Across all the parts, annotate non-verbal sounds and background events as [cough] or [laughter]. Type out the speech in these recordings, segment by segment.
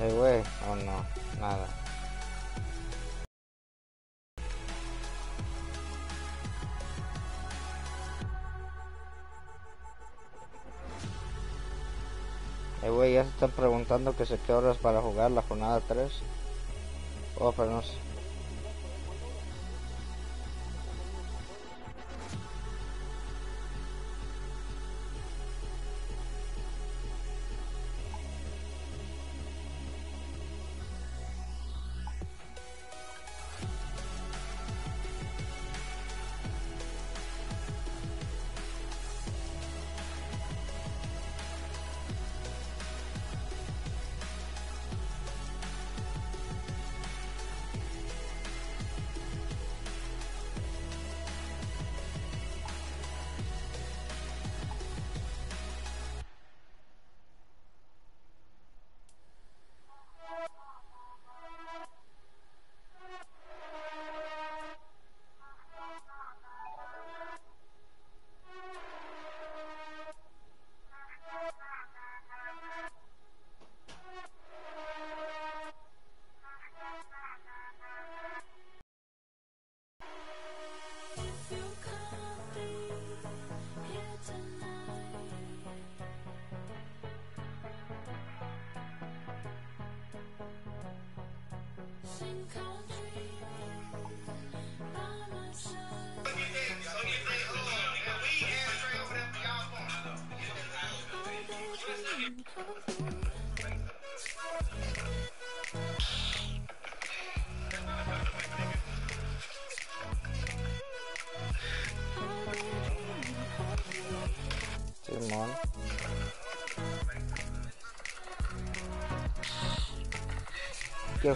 Eh, güey, o no, nada. Eh, güey, ya se están preguntando que se qué horas para jugar la jornada 3. Oh, pero no sé.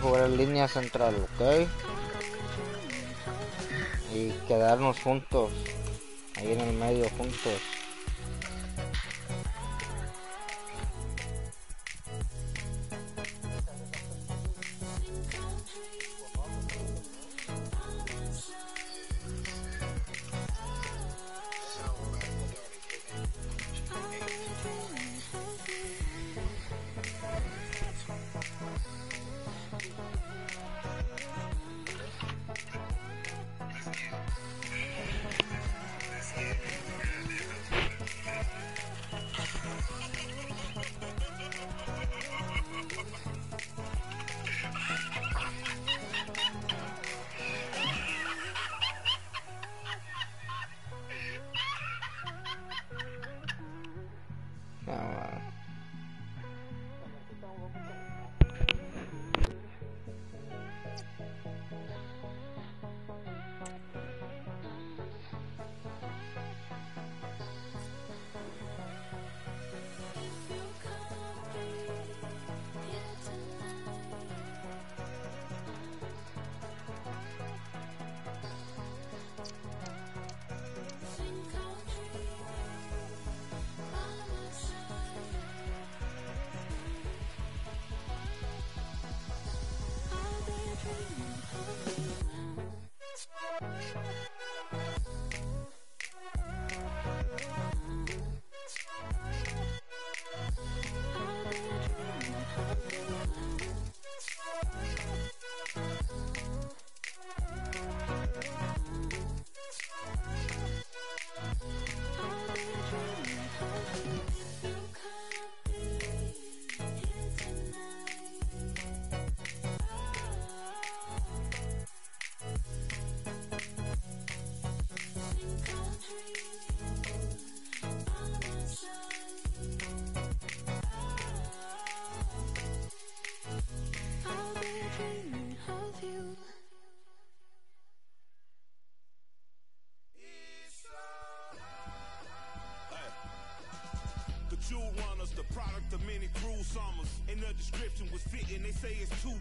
Jugar en línea central, ¿ok? Y quedarnos juntos. Ahí en el medio, juntos. Many cruel summers. And the description was fitting, they say it's two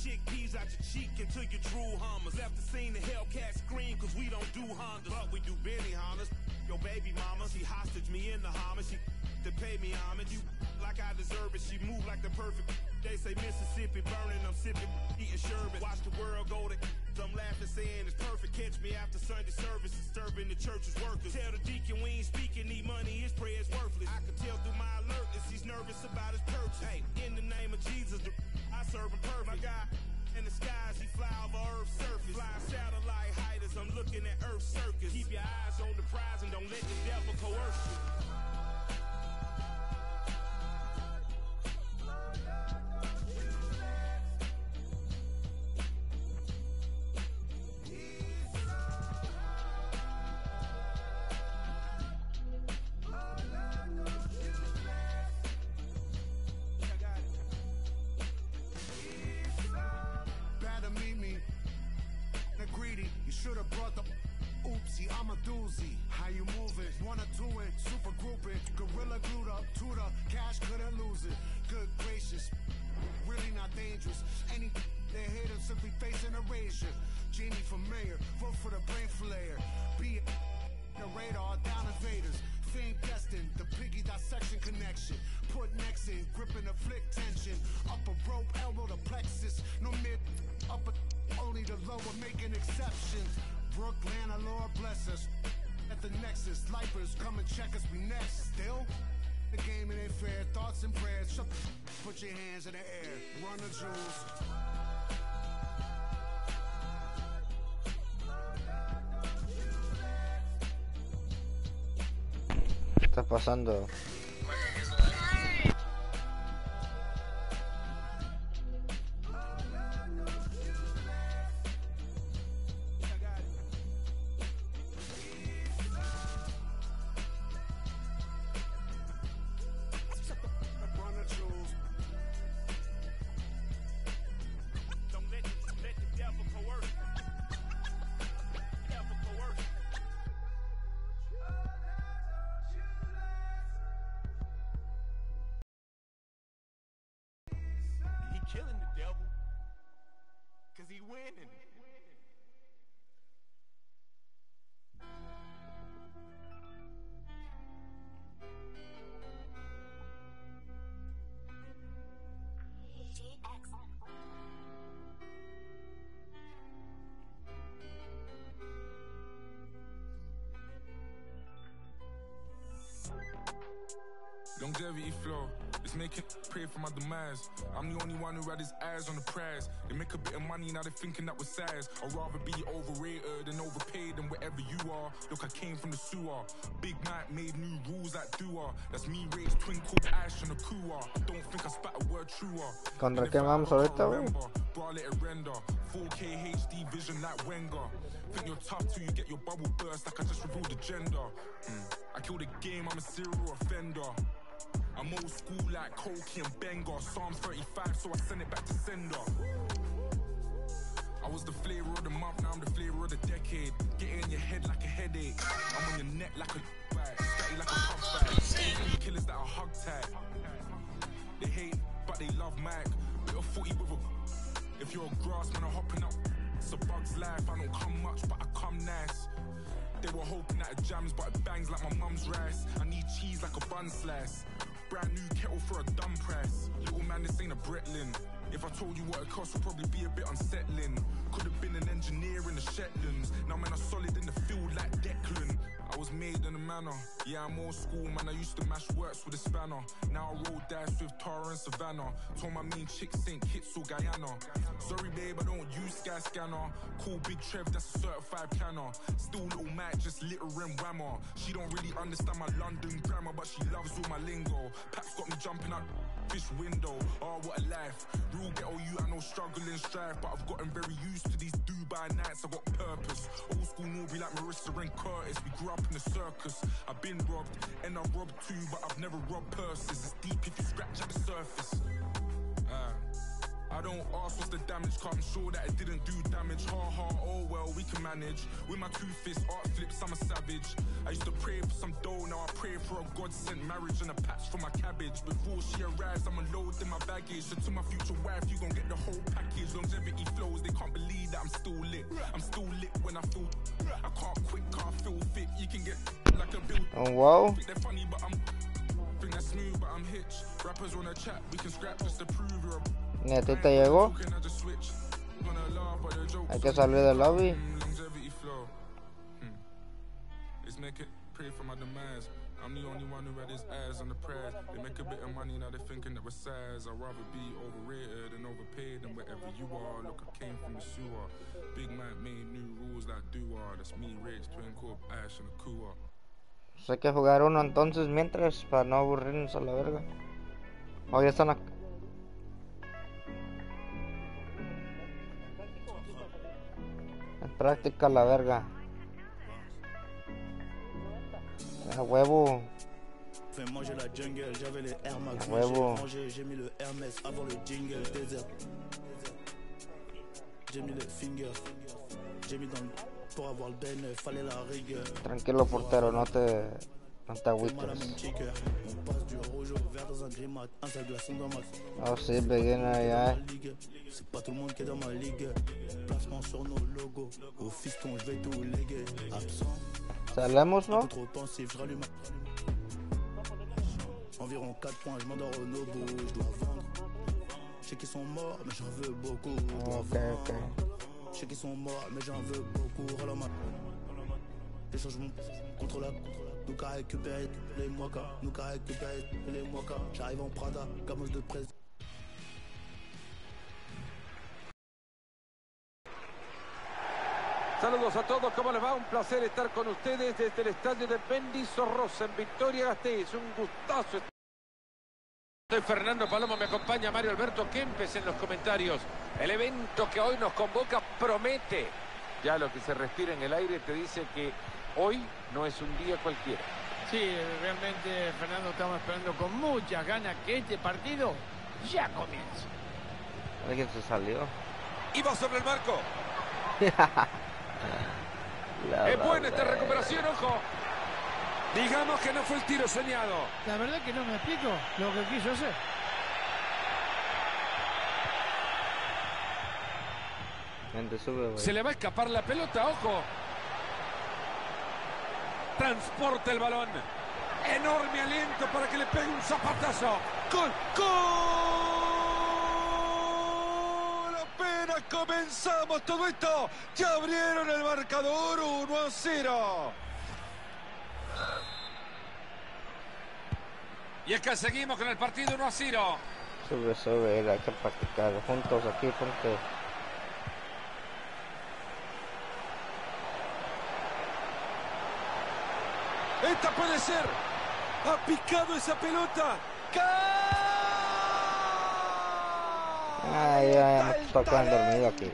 chickpeas out your cheek until you drool hummers. Left the scene, the Hellcat scream, cause we don't do Hondas. But we do Benny Hondas. Your baby mama, she hostage me in the Hummer. She to pay me homage. You like I deserve it. She move like the perfect. They say Mississippi burning, I'm sipping, eating sherbet. Watch the world go to. I'm laughing, saying it's perfect. Catch me after Sunday service, disturbing the church's workers. Tell the deacon we ain't speaking, need money, his prayer's worthless. I can tell through my alertness, he's nervous about his purchase. serving perfect. My guy in the skies, he fly over Earth's surface. Fly satellite height as I'm looking at Earth's circus. Keep your eyes on the prize and don't let the devil coerce you. And check us, we next. Still, the game ain't fair. Thoughts and prayers, shut put your hands in the air. Run the jewels. ¿Qué está pasando? My demise. I'm the only one who had his eyes on the prize. They make a bit of money, now they're thinking that was size. I'd rather be overrated than overpaid than whatever you are. Look, I came from the sewer. Big Mike made new rules like Dua. That's me raised twinkle ash on a Kua. I don't think I spat a word truer. ¿Contra And qué vamos I ahorita, güey? Bro, let it render. 4K HD vision like Wenger. Think you're tough till you get your bubble burst like I just revealed the gender. Hmm. I kill the game, I'm a serial offender. I'm old school like Koki and Benga. Psalms 35, so I send it back to sender. I was the flavor of the month, now I'm the flavor of the decade. Get in your head like a headache. I'm on your neck like a bag, scatty like a pub bag. Oh, killers that are hug tag. They hate, but they love Mac. Bit of footy with a. If you're a grass man, I'm hopping up. It's a bug's life. I don't come much, but I come nice. They were hoping that it jams, but it bangs like my mum's rice. I need cheese like a bun slice. Brand new kettle for a dumb price. Little man, this ain't a Bretlin. If I told you what it cost, would probably be a bit unsettling. Could have been an manner. Yeah, I'm old school, man. I used to mash works with a spanner. Now I roll dice with Tara and Savannah. Told my mean chick St. Kitts or Guyana. Sorry, babe, I don't use Sky Scanner. Call Big Trev, that's a certified planner. Still little Mac, just littering whammer. She don't really understand my London grammar, but she loves all my lingo. Paps got me jumping out fish window. Oh, what a life. Real ghetto you, I know struggle and strife, but I've gotten very used to these Dubai nights. I got purpose. Old school Norby like Marissa and Curtis. We grew up in the circus. I've been robbed, and I robbed too, but I've never robbed purses. It's deep if you scratch at the surface. Ah. I don't ask what's the damage, cause I'm sure that it didn't do damage. Ha ha, oh well, we can manage. With my two fists, art flips, I'm a savage. I used to pray for some dough, now I pray for a God sent marriage and a patch for my cabbage. Before she arrives, I'm unloading my baggage. So to my future wife, you gon' get the whole package. Longevity flows, they can't believe that I'm still lit. I'm still lit when I feel. I can't quit, can't feel fit. You can get like a bill. Oh, wow. Think they're funny, but I'm. Think smooth, but I'm hitch. Rappers wanna chat, we can scrap just to prove you're a. Ti te llegó. Hay que salir del lobby. Longevity flow. Hmm. It's make it pray for my demise. I'm the only one who had his eyes on the prize. They make a bit of money, now they're thinking that we're size. I'd rather be overrated and overpaid than wherever you are. Look, I came from the sewer. Big Mike made new rules like do That's me, Rich, Twin Corp, Ash, and Akua. Pues hay que jugar uno entonces mientras para no aburrirnos a la verga. Oh, ya están acá. En práctica la verga. A huevo. Manger la jungle, le pour avoir le ben, fallait la rigueur. Tranquilo portero, no te, no te agüites. Oh sí, beginner ya. ligue. C'est pas tout le monde qui est dans ma ligue. Placement sur nos logos. Au fiston, je vais tout léguer. Absent, Salemos, un ¿no? peu trop pensif, je rallume. Environ 4 points, je m'endors au nobo, je dois vendre. Je sais qu'ils sont morts, mais j'en veux beaucoup. Je dois Ok, vendre. Je sais qu'ils sont morts, mais j'en veux beaucoup. Les changements contre la nous qu'à récupérer les mois nous qu'à récupérer les mois J'arrive en Prada, gamos de presse. Saludos a todos, ¿cómo les va? Un placer estar con ustedes desde el estadio de Bendizo Rosa en Victoria Gasteiz. Un gustazo. Soy Fernando Palomo, me acompaña Mario Alberto Kempes en los comentarios. El evento que hoy nos convoca promete. Ya lo que se respira en el aire te dice que hoy no es un día cualquiera. Sí, realmente, Fernando, estamos esperando con muchas ganas que este partido ya comience. Alguien se salió. Y va sobre el marco. [laughs] La Es buena esta recuperación, ojo. Digamos que no fue el tiro soñado. La verdad que no me explico lo que quiso hacer. Gente, sube, güey. Se le va a escapar la pelota, ojo. Transporta el balón. Enorme aliento para que le pegue un zapatazo. ¡Gol! ¡Gol! Apenas comenzamos todo esto. Ya abrieron el marcador 1 a 0. Y acá seguimos con el partido 1 a 0. Sube, sube, hay que practicar juntos aquí, ponte. Esta puede ser. Ha picado esa pelota. Ay, ya, me quedando dormido aquí.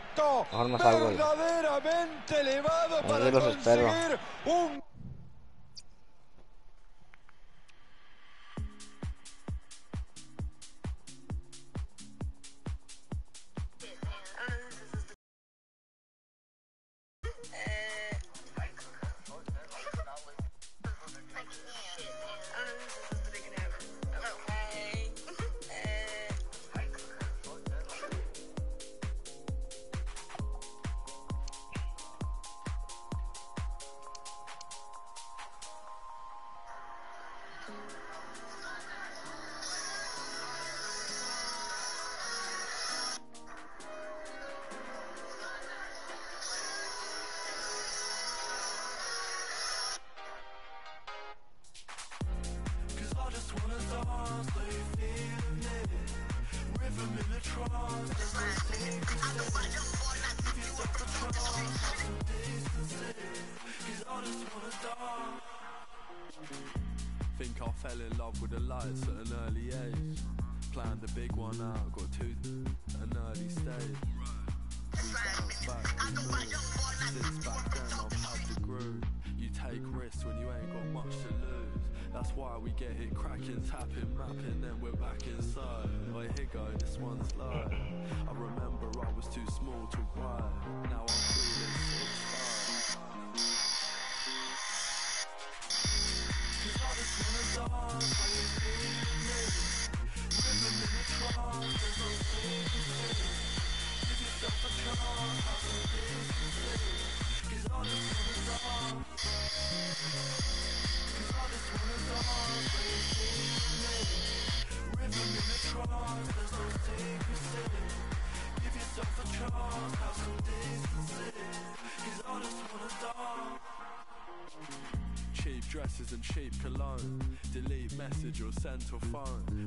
Mejor me salgo. Verdaderamente elevado para los espero. conseguir un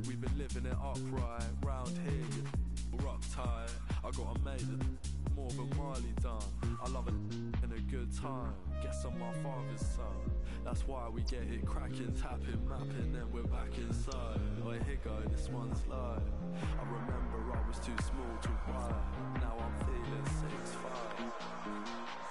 We've been living it upright round here. Rock tight. I got a that more than Marley done. I love it in a good time. Guess I'm my father's son. That's why we get it cracking, tapping, mapping, then we're back inside. Oh, here go, this one's live. I remember I was too small to buy. Now I'm feeling six five.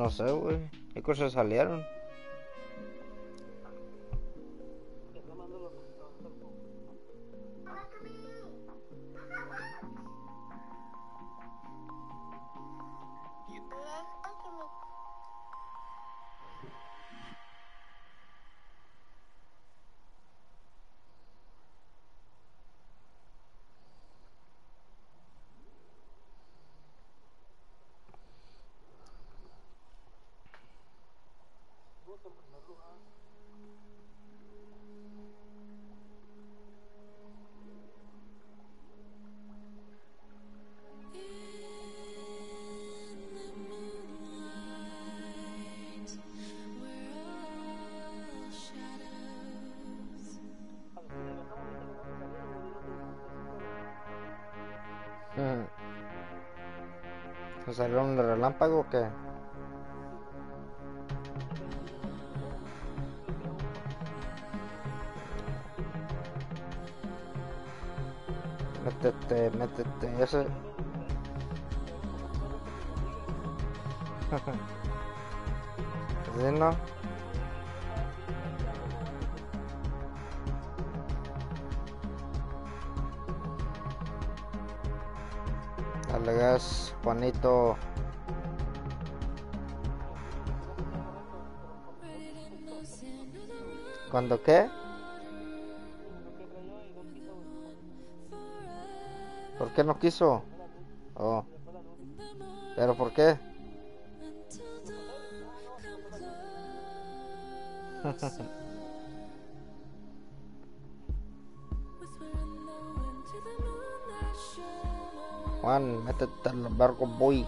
No sé, güey. ¿Qué cosas salieron? ¿Se salieron de relámpago o qué? Métete, métete, ese. [laughs] ¿Sí, no? Juanito. ¿Cuándo qué? ¿Por qué no quiso? Oh. ¿Pero por qué? [laughs] Juan, métete al barco, voy.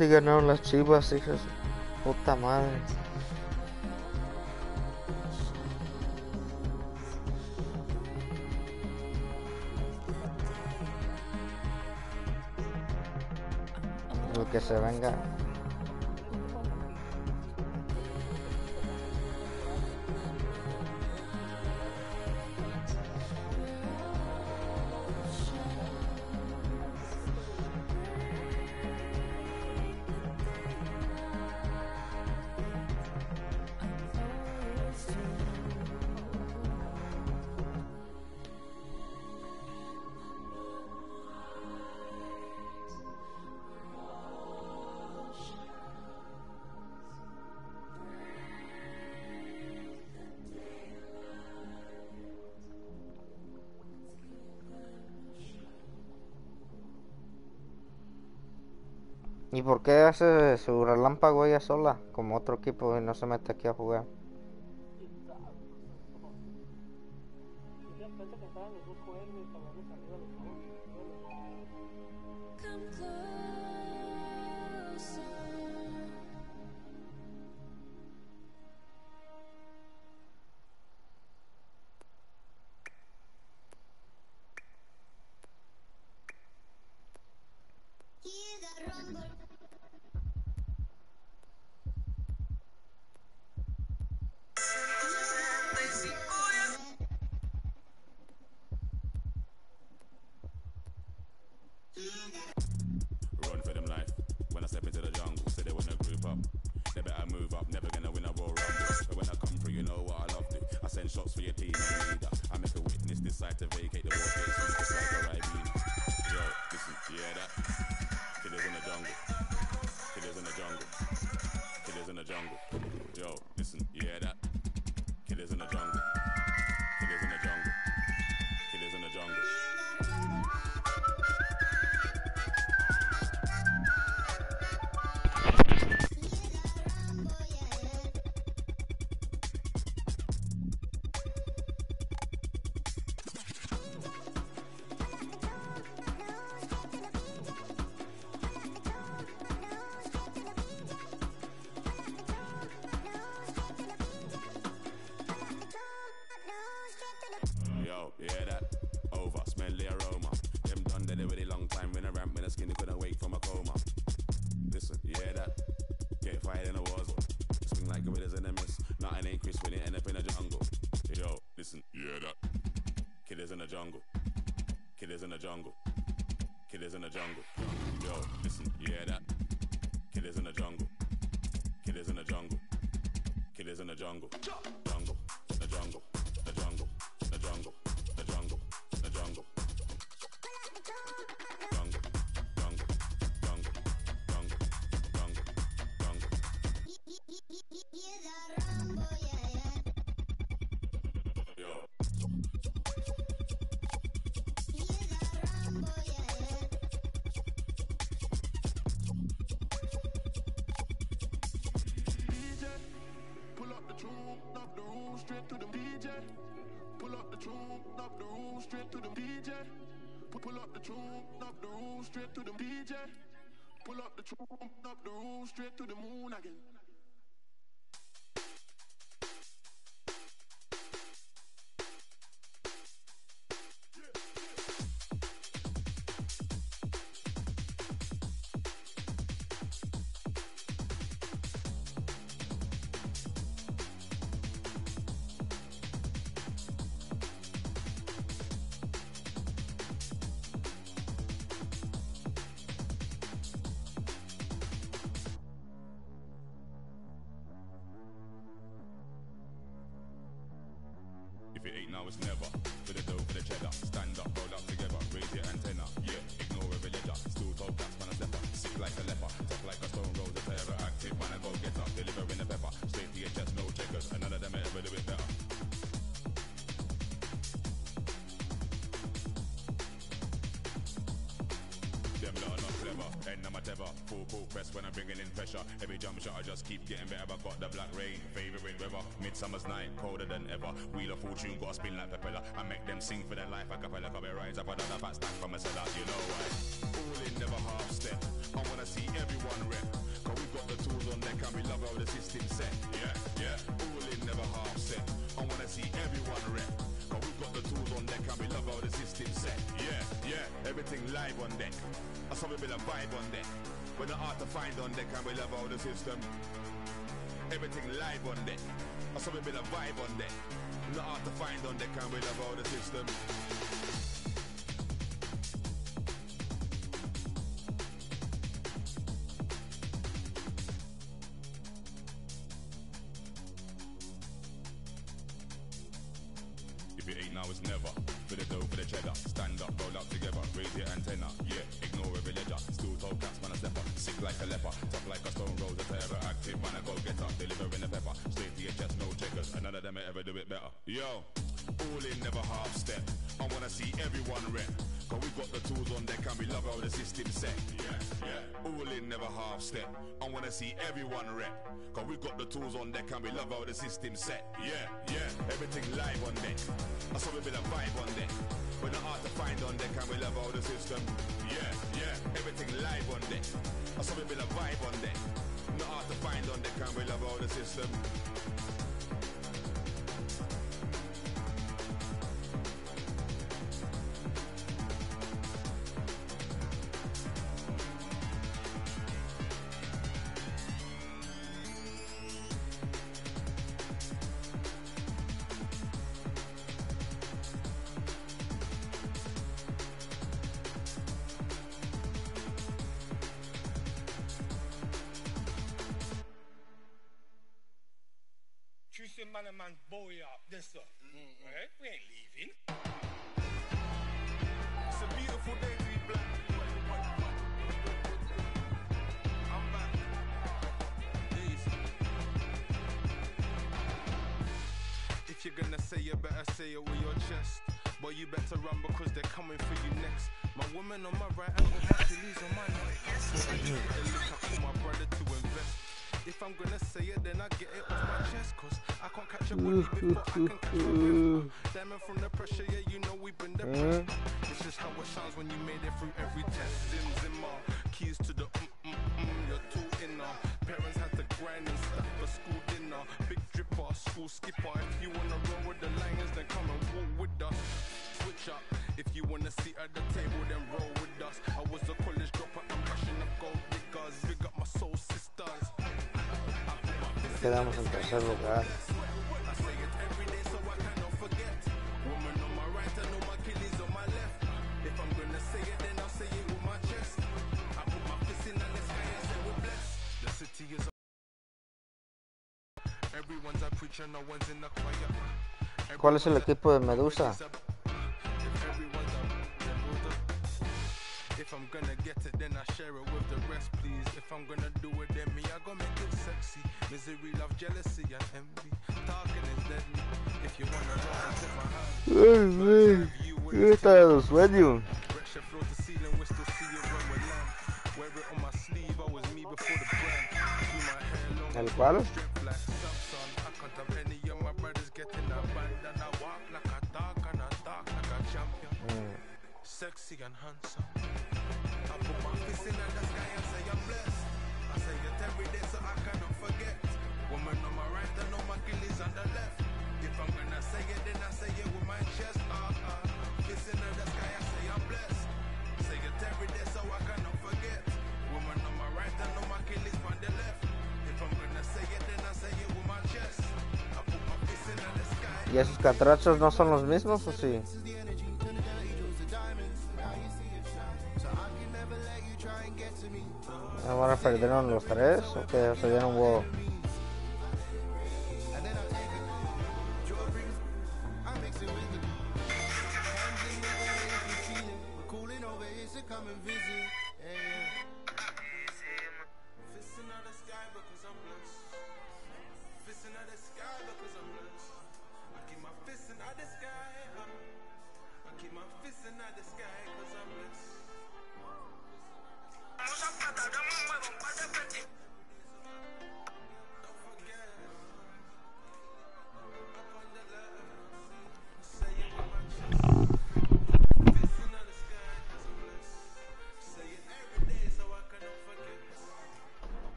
Sí ganaron las chivas, hijas. Puta madre. Lo que se venga. Qué hace su relámpago ella sola, como otro equipo, y no se mete aquí a jugar? Jungle. Yo, listen, you hear that? Killers in the jungle. The jungle. Pull up the tune, knock the room straight to the DJ. Pull up the tune, knock the room straight to the DJ. Pull up the room straight to the DJ. Pull up the tune, knock the room straight to the moon again. It's never. For the dough, for the cheddar. Stand up, roll up Full press when I'm bringing in pressure. Every jump shot I just keep getting better. I got the black rain, favorite weather. Midsummer's night, colder than ever. Wheel of fortune, got to spin like propeller. I make them sing for their life. I capella, come rise up another fat stack from a cellar. You know why? All in, never half step. I wanna see everyone rep. Cause we got the tools on deck and we love how the system set. Yeah, yeah. All in, never half step. I wanna see everyone rep. Cause we got the tools on deck and we love how the system set. Yeah, yeah. Everything live on deck. I saw a bit a vibe on deck. When the art to find on deck and we love all the system. Everything live on deck. I saw a bit of vibe on deck. The art to find on deck and we love all the system. If it ain't now, it's never. For the dough, for the cheddar. Stand up, roll up together, raise your antenna. Yeah, ignore every ledger. Still tall cats, man, a like a leper. Tough like a stone roll, the terror active. Man, go get up, delivering the pepper. Straight to your chest, no checkers. And none of them ever do it better. Yo, in, never half step. I wanna see everyone rep. Cause we got the tools on deck and we love how the system set. Yeah, yeah. All in, never half step. I wanna see everyone rep. Cause we got the tools on deck and we love how the system set. Yeah, yeah. Everything live on deck. I saw a bit of vibe on deck. But not hard to find on deck and we love how the system. Yeah, yeah. Everything live on deck. I saw a bit of vibe on deck. Not hard to find on deck and we love how the system. Tusen man and man boy up this up. Mm-hmm. Right? We ain't leaving. It's a beautiful day to be black. I'm back. Easy. If you're gonna say it, better say it with your chest. But you better run because they're coming for you next. My woman on my right and got my Achilles on my left. So I need to look out for my brother to invest. If I'm gonna say it, then I get it off my chest. Cause I can't catch a before I can catch a river. Diamond from the pressure, yeah, you know we've been depressed. It's just how it sounds when you made it through every test. Zim zimmer, keys to the mm mm mm, you're too inner. Parents had to grind and stuff for school dinner. Big dripper, school skipper. If you wanna roll with the lions, then come and walk with us. Switch up. If you wanna sit at the table, then roll with us. I was a college dropper, I'm rushing up gold diggers. Big up my soul sisters. Quedamos en tercer lugar. ¿Cuál es el equipo de Medusa? Catrachos no son los mismos o sí? ¿Ahora perdieron los tres o que se dieron huevo?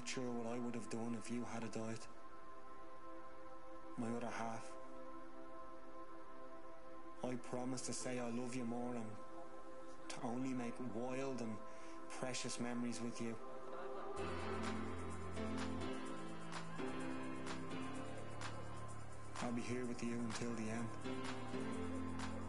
Not sure what I would have done if you had a died. My other half. I promise to say I love you more and to only make wild and precious memories with you. I'll be here with you until the end.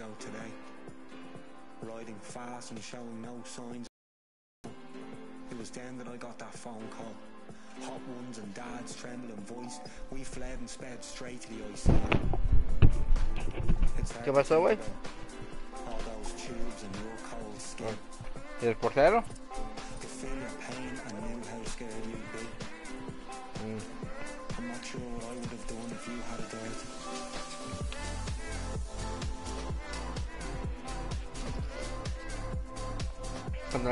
Ago today. Riding fast and showing no signs. It was then that I got that phone call. Hot ones and dad's trembling voice. We fled and sped straight to the hard ¿Qué pasó, güey? about All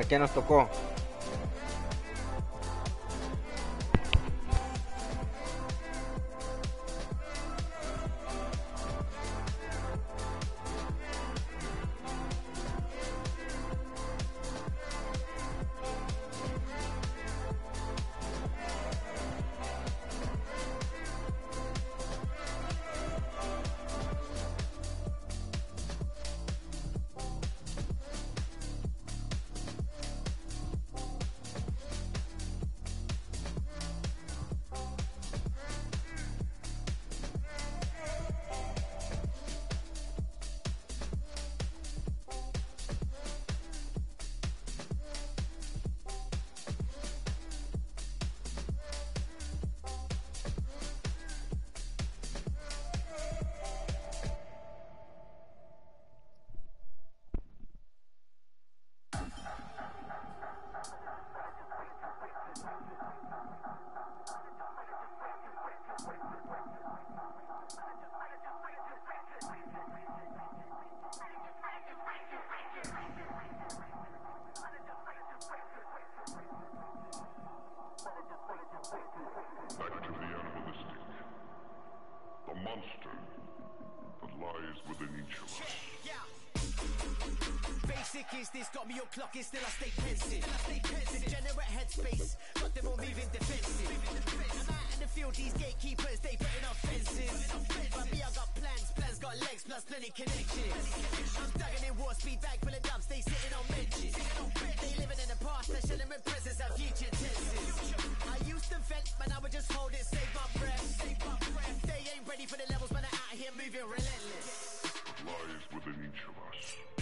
¿Contra got me on clock, is still I stay pensive. Degenerate headspace, got them all moving defensive. I'm out in the field, these gatekeepers, they putting up fences. But me, I got plans, plans got legs, plus plenty connections. I'm dagging in war speed, bag full of dubs, they sitting on benches. They living in the past, they're shilling with presents and future tenses. I used to vent, but now I just hold it, save my breath. They ain't ready for the levels, but they're out here moving relentless. Lies within each of us.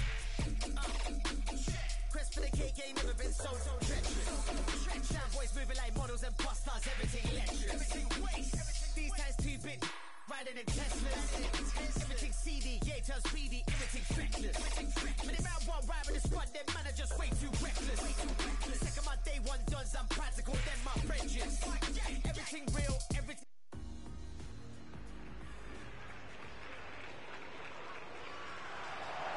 So treacherous. Sham boys moving like models and bust stars, everything electric. Everything waste. These times too big. Riding in Teslas. Everything CD, yeah, turn speedy, everything. But if I want ride with the squad, then man are just way too reckless. Second my day one done, I'm practical, then my prejudice. Everything real,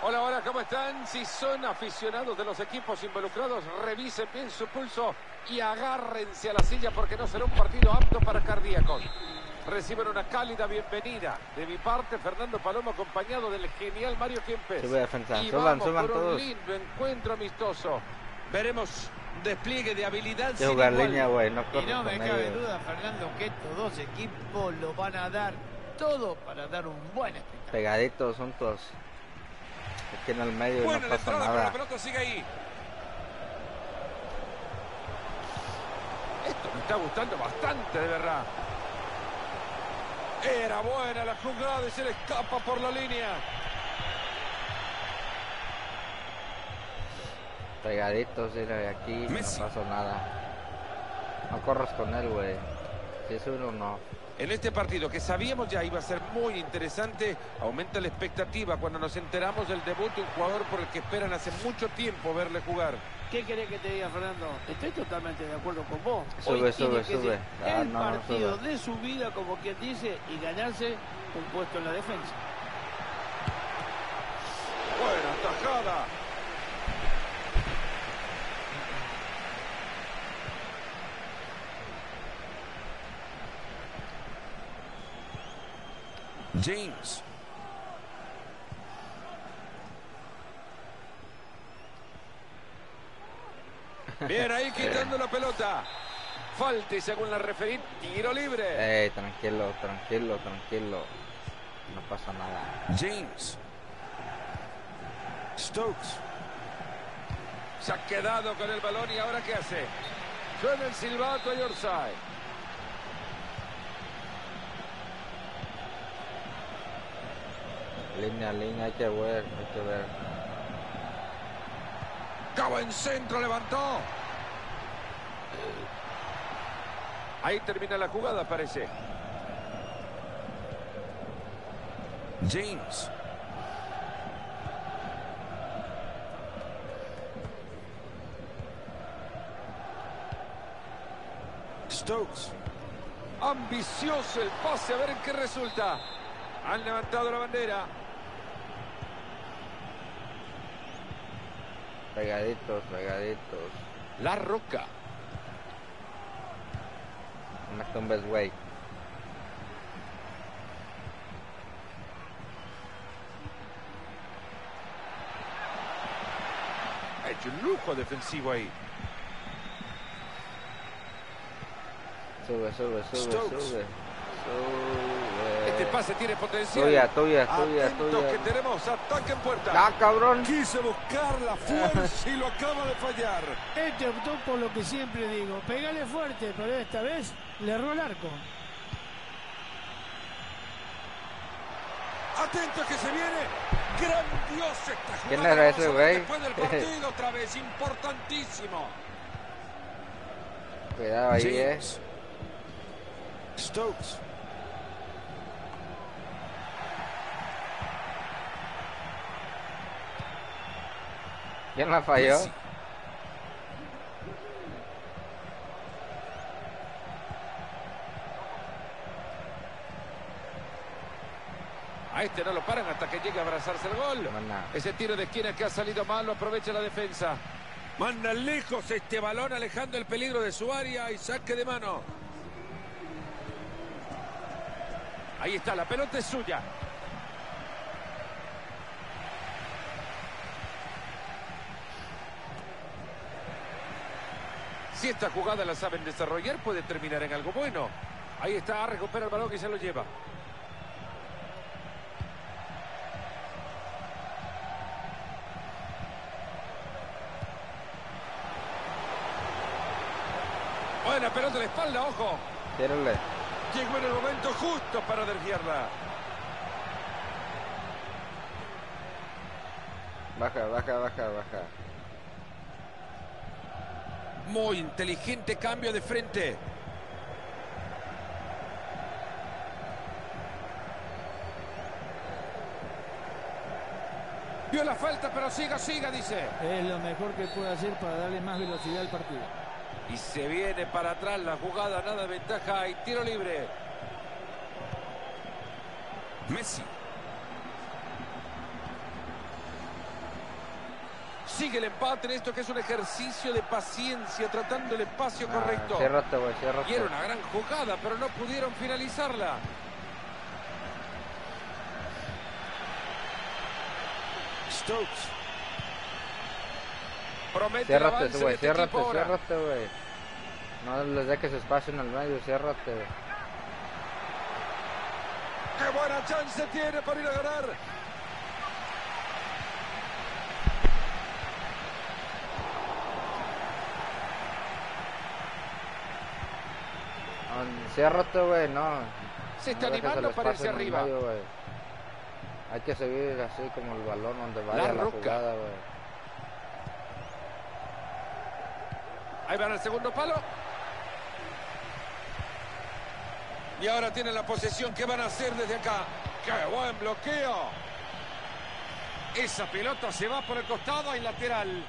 Hola, hola, ¿cómo están? Si son aficionados de los equipos involucrados, revisen bien su pulso y agárrense a la silla porque no será un partido apto para cardíacos. reciben una cálida bienvenida. De mi parte, Fernando Palomo acompañado del genial Mario Kempes. Y suban, vamos suban por un todos. lindo encuentro amistoso. Veremos despliegue de habilidad De sin jugar igual. línea, güey, no Y no me cabe ellos. duda, Fernando, que estos dos equipos lo van a dar todo para dar un buen espectáculo. Pegaditos juntos. Aquí en el medio Buena no la pasa entrada, pero la pelota sigue ahí. Esto me está gustando bastante, de verdad. Era buena la jugada y se le escapa por la línea. Pegaditos, mira, aquí Messi. no pasó nada. No corras con él, güey. Si es uno, no. En este partido que sabíamos ya iba a ser muy interesante, aumenta la expectativa cuando nos enteramos del debut de un jugador por el que esperan hace mucho tiempo verle jugar. ¿Qué querés que te diga, Fernando? Estoy totalmente de acuerdo con vos. Sube, Hoy sube, tiene que sube. ser Ah, el no partido sube. de su vida, como quien dice, y ganarse un puesto en la defensa. Buena tajada. James. Bien ahí quitando la pelota. Falta y según la referí, tiro libre. Ey, tranquilo, tranquilo, tranquilo. No pasa nada. James. Stokes. Se ha quedado con el balón y ahora ¿qué hace? Suena el silbato y Orsay. Línea, línea, hay que ver, hay que ver. Cabo en centro, levantó. Ahí termina la jugada, parece. James. Stokes. Ambicioso el pase, a ver en qué resulta. Han levantado la bandera. Pegaditos, pegaditos. La Roca. Mete un best way. Ha hecho un lujo defensivo ahí. Sube, sube, sube, Stokes. sube. Sube. Este pase tiene potencial. Tuya, tuya, tuya, Atentos tuya. que tenemos ataque en puerta. ¡Ah, cabrón! Quise buscar la [laughs] fuerza y lo acaba de fallar. Este optó por lo que siempre digo, pégale fuerte, pero esta vez le erró el arco. Atento que se viene. Grandiosa esta jugada. ¿Quién era ese güey? Después del [laughs] partido otra vez. Importantísimo. Cuidado ahí, eh. James. Stokes. ¿Quién la falló? Messi. A este no lo paran hasta que llegue a abrazarse el gol. Ese tiro de esquina que ha salido mal lo aprovecha la defensa. Manda lejos este balón alejando el peligro de su área y saque de mano. Ahí está, la pelota es suya. Si esta jugada la saben desarrollar, puede terminar en algo bueno. Ahí está, recupera el balón y se lo lleva. Buena pelota de la espalda, ojo. Tírale. Llegó en el momento justo para desviarla. Baja, baja, baja, baja. Muy inteligente cambio de frente. Vio la falta, pero siga, siga, dice. Es lo mejor que puede hacer para darle más velocidad al partido. Y se viene para atrás la jugada, nada de ventaja y tiro libre. Messi. Consigue el empate en esto que es un ejercicio de paciencia, tratando el espacio Ah, correcto. ciérrate, güey, ciérrate. Y era una gran jugada, pero no pudieron finalizarla. Stokes. Promete el Ciérrate, de güey, este ciérrate, ahora. ciérrate, güey. No les dejes espacio en el medio, ciérrate. ¡Qué buena chance tiene para ir a ganar! No, ciérrate, güey, no. Se está No animando el para irse el arriba. medio. Hay que seguir así como el balón donde vaya la, jugada, güey. Ahí van al segundo palo. Y ahora tienen la posesión. ¿Qué van a hacer desde acá? ¡Qué buen bloqueo! Esa pelota se va por el costado y lateral.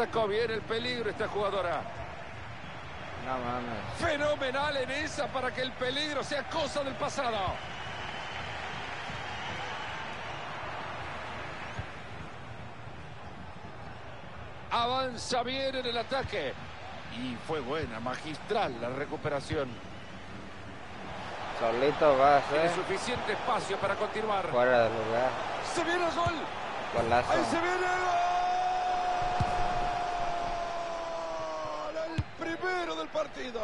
Sacó bien el peligro esta jugadora. No mames. Fenomenal en esa para que el peligro sea cosa del pasado. Avanza bien en el ataque. Y fue buena, magistral la recuperación. Solito vas, Tiene eh. suficiente espacio para continuar. Fuera de lugar. Se viene el gol. Golazo. Ahí se viene el gol. El primero del partido.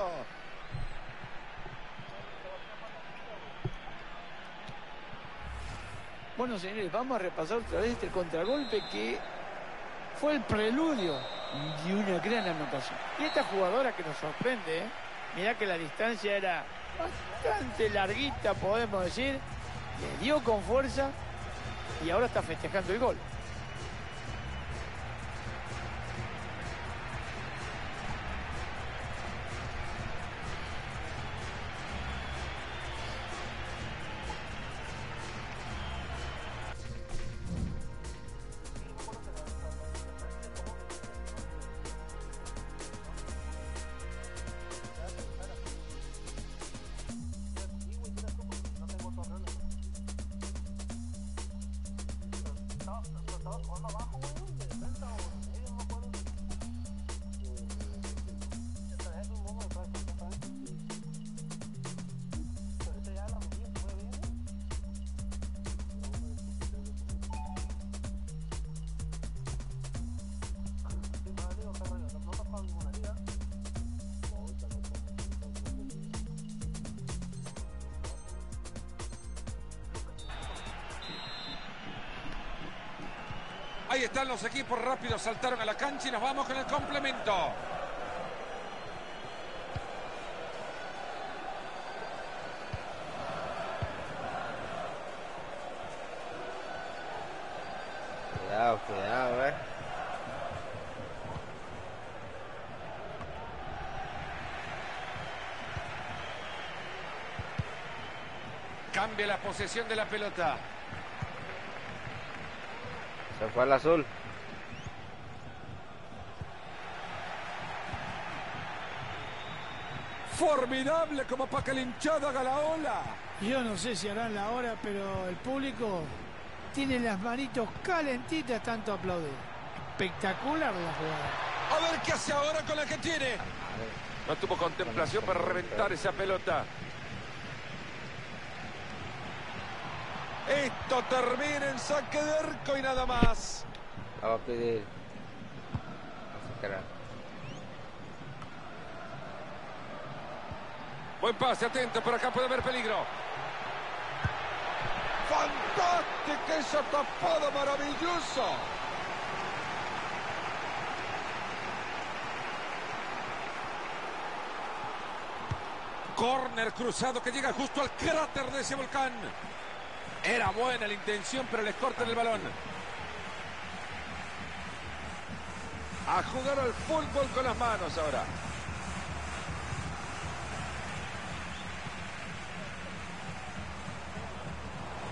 Bueno, señores, vamos a repasar otra vez este contragolpe que fue el preludio de una gran anotación. Y esta jugadora que nos sorprende, ¿eh? mirá que la distancia era bastante larguita, podemos decir, le dio con fuerza y ahora está festejando el gol. Ahí están los equipos rápidos, saltaron a la cancha y nos vamos con el complemento. Cuidado, cuidado, eh. Cambia la posesión de la pelota. Se fue al azul. Formidable como para que el hinchado haga la ola. Yo no sé si harán la hora, pero el público tiene las manitos calentitas tanto aplaudir. Espectacular la jugada. A ver qué hace ahora con la que tiene. No tuvo contemplación para reventar esa pelota. Esto termina en saque de arco y nada más. La va a pedir. Buen pase, atento, por acá puede haber peligro. ¡Fantástica esa tapada maravilloso! Corner cruzado que llega justo al cráter de ese volcán. Era buena la intención, pero les cortan el balón. A jugar al fútbol con las manos ahora.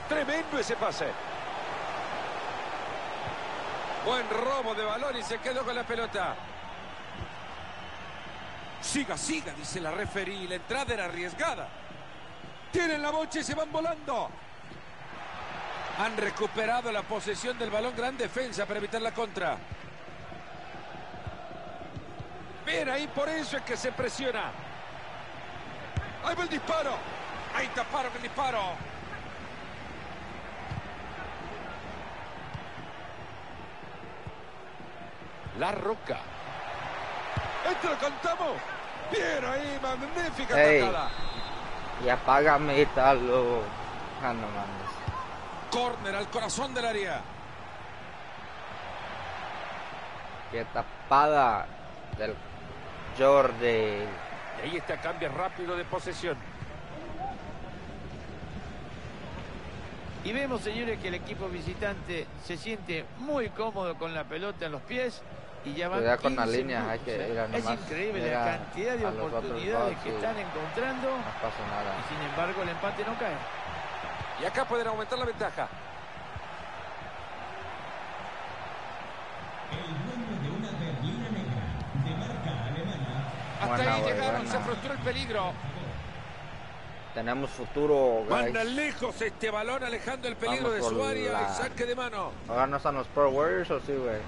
Tremendo ese pase. Buen robo de balón y se quedó con la pelota. Siga, siga, dice la referí. La entrada era arriesgada. Tienen la bocha y se van volando. Han recuperado la posesión del balón. Gran defensa para evitar la contra. Bien, ahí por eso es que se presiona. Ahí va el disparo. Ahí taparon el disparo. La Roca. Esto lo contamos. Bien ahí, magnífica Ey. Y apágame y tal, lo... Ah, no mames. Corner al corazón del área. Qué tapada del Jordi. Y ahí está cambio rápido de posesión. Y vemos, señores, que el equipo visitante se siente muy cómodo con la pelota en los pies y ya van Cuidado con la 15 línea, hay que ¿eh? ir a Es nomás increíble la cantidad de oportunidades que están encontrando No pasa nada. y sin embargo el empate no cae. Y acá pueden aumentar la ventaja. Hasta Buena, ahí llegaron, buena. se frustró el peligro. Tenemos futuro, Manda guys. lejos este balón alejando el peligro Vamos de su área la- y saque de mano. ¿Ahora no están los Pro Warriors o sí, güey?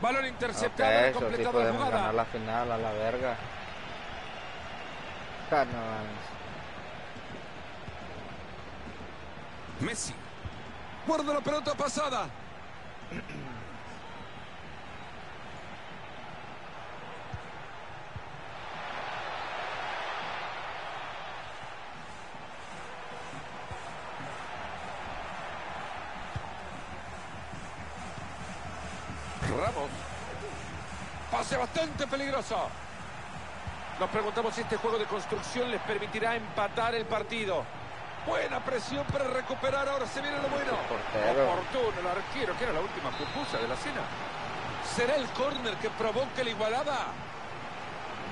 Balón interceptado, y eso sí completado la podemos jugada. ganar la final a la verga. Ah, no mames. Messi. Guarda la pelota pasada. Ramos. Pase bastante peligroso. Nos preguntamos si este juego de construcción les permitirá empatar el partido. Buena presión para recuperar. Ahora se viene lo bueno. Oportuno el arquero, que era la última pupusa de la cena. ¿Será el córner que provoque la igualada?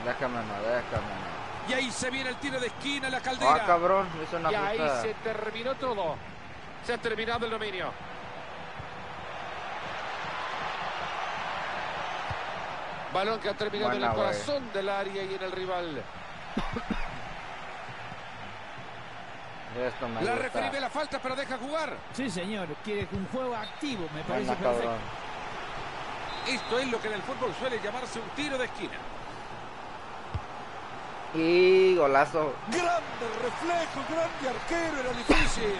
Déjame no, déjame. Y ahí se viene el tiro de esquina, la caldera. Ah, cabrón, y ahí se terminó todo. Se ha terminado el dominio. Balón que ha terminado Buena, en el corazón del área y en el rival. Esto me La gusta. referí ve la falta, pero deja jugar. Sí, señor, quiere un juego activo, me parece perfecto. cabrón. Esto es lo que en el fútbol suele llamarse un tiro de esquina. Y golazo. Grande reflejo, grande arquero, era difícil.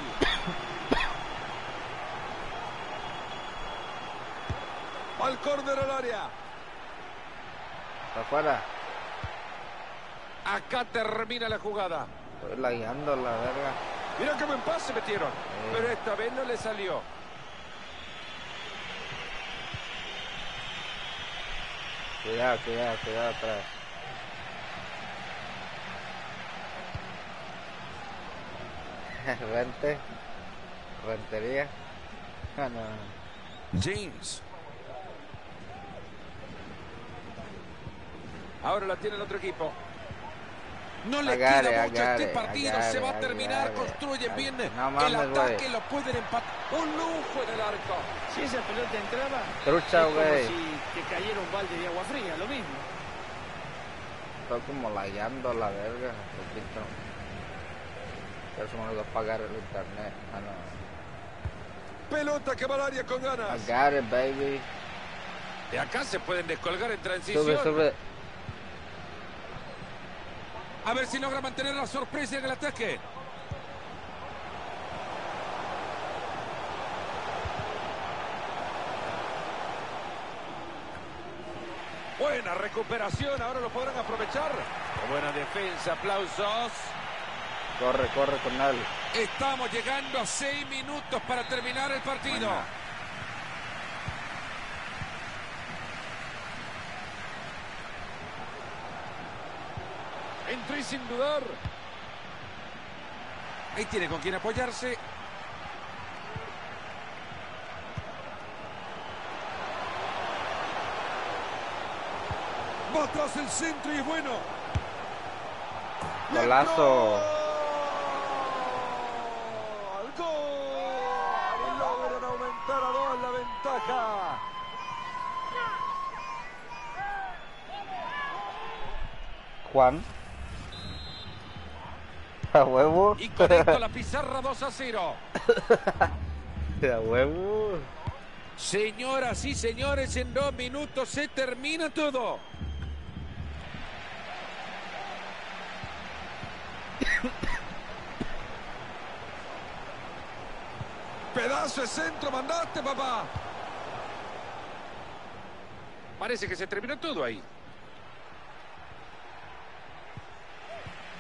Al córner al área. Afuera. Acá termina la jugada. Estoy lagueando la verga. Mira qué buen pase metieron. Pero esta vez no le salió. Cuidado, cuidado, cuidado atrás. [laughs] Rente. Rentería. [laughs] Ah, no. James. Ahora la tiene el otro equipo. No le Agarre, queda mucho a este agarre, partido. se va a agarre, terminar. agarre. Construyen bien No el ataque. güey. Lo pueden empatar. Un lujo en el arco. Si esa pelota entraba, Trucha, es como güey. si te cayera un balde de agua fría, lo mismo. Estoy como lagueando la verga. Poquito. Por eso me lo voy a pagar el internet. Ah, no. Pelota que va al área con ganas. it, baby. De acá se pueden descolgar en transición. Sube, sube. A ver si logra mantener la sorpresa en el ataque. Buena recuperación, ahora lo podrán aprovechar. Buena defensa, aplausos. Corre, corre con él. Estamos llegando a seis minutos para terminar el partido. Entré sin dudar. Ahí tiene con quién apoyarse. Va atrás el centro y es bueno. Golazo. ¡Al gol! Y logran aumentar a dos la ventaja. Juan. [laughs] A huevo. Y conecta la pizarra 2 a 0. De [laughs] huevo. Señoras y señores, en dos minutos se termina todo. [coughs] Pedazo de centro mandaste, papá. Parece que se terminó todo ahí.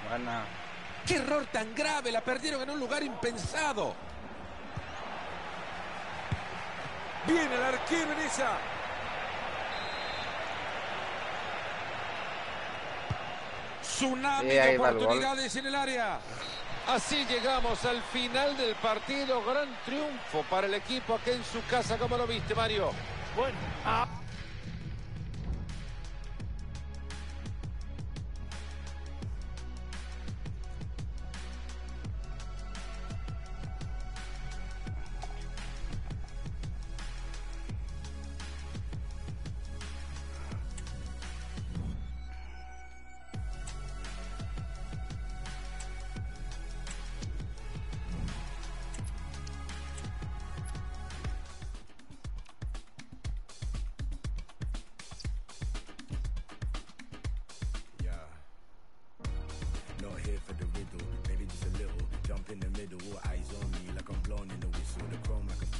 Buena. ¡Qué error tan grave! La perdieron en un lugar impensado. Viene el arquero en esa. Tsunami Sí, de oportunidades en el área. Así llegamos al final del partido. Gran triunfo para el equipo aquí en su casa. ¿Cómo lo viste, Mario? Bueno, ah, the riddle, maybe just a little. Jump in the middle, all eyes on me like I'm blown in the whistle. The chrome like a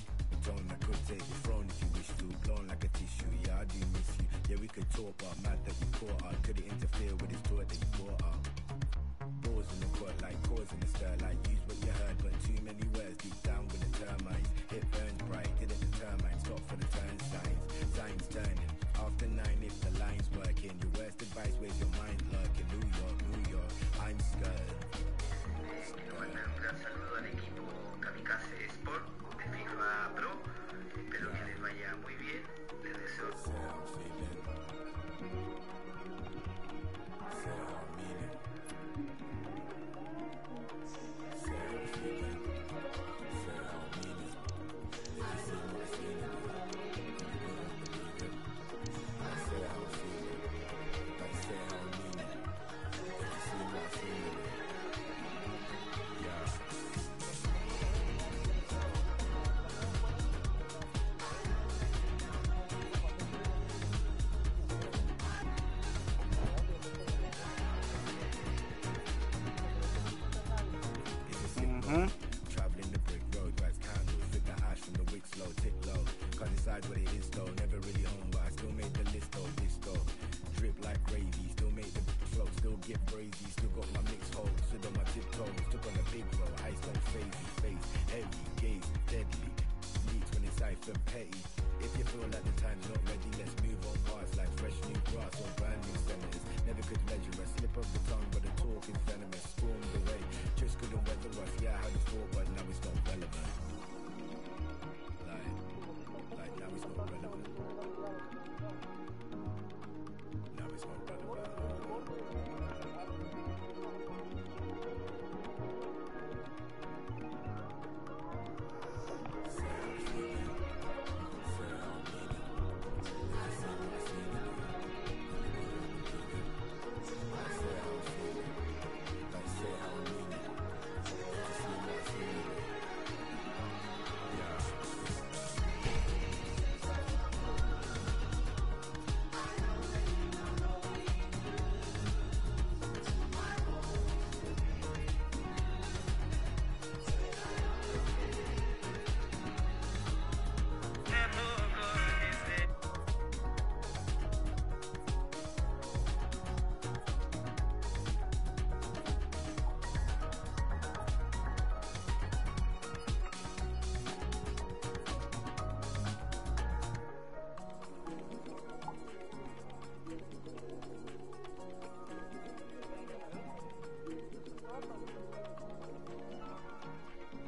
tone that could take your throne if you wish to. Blown like a tissue, yeah, I do miss you. Yeah, we could talk, but mad that you caught her. Couldn't interfere with his thought that you brought her. Balls in the court, like cause in the stir, like use what you heard, but too many words deep down with the termites. It burns bright, didn't the termites stop for the turn signs? Signs turning.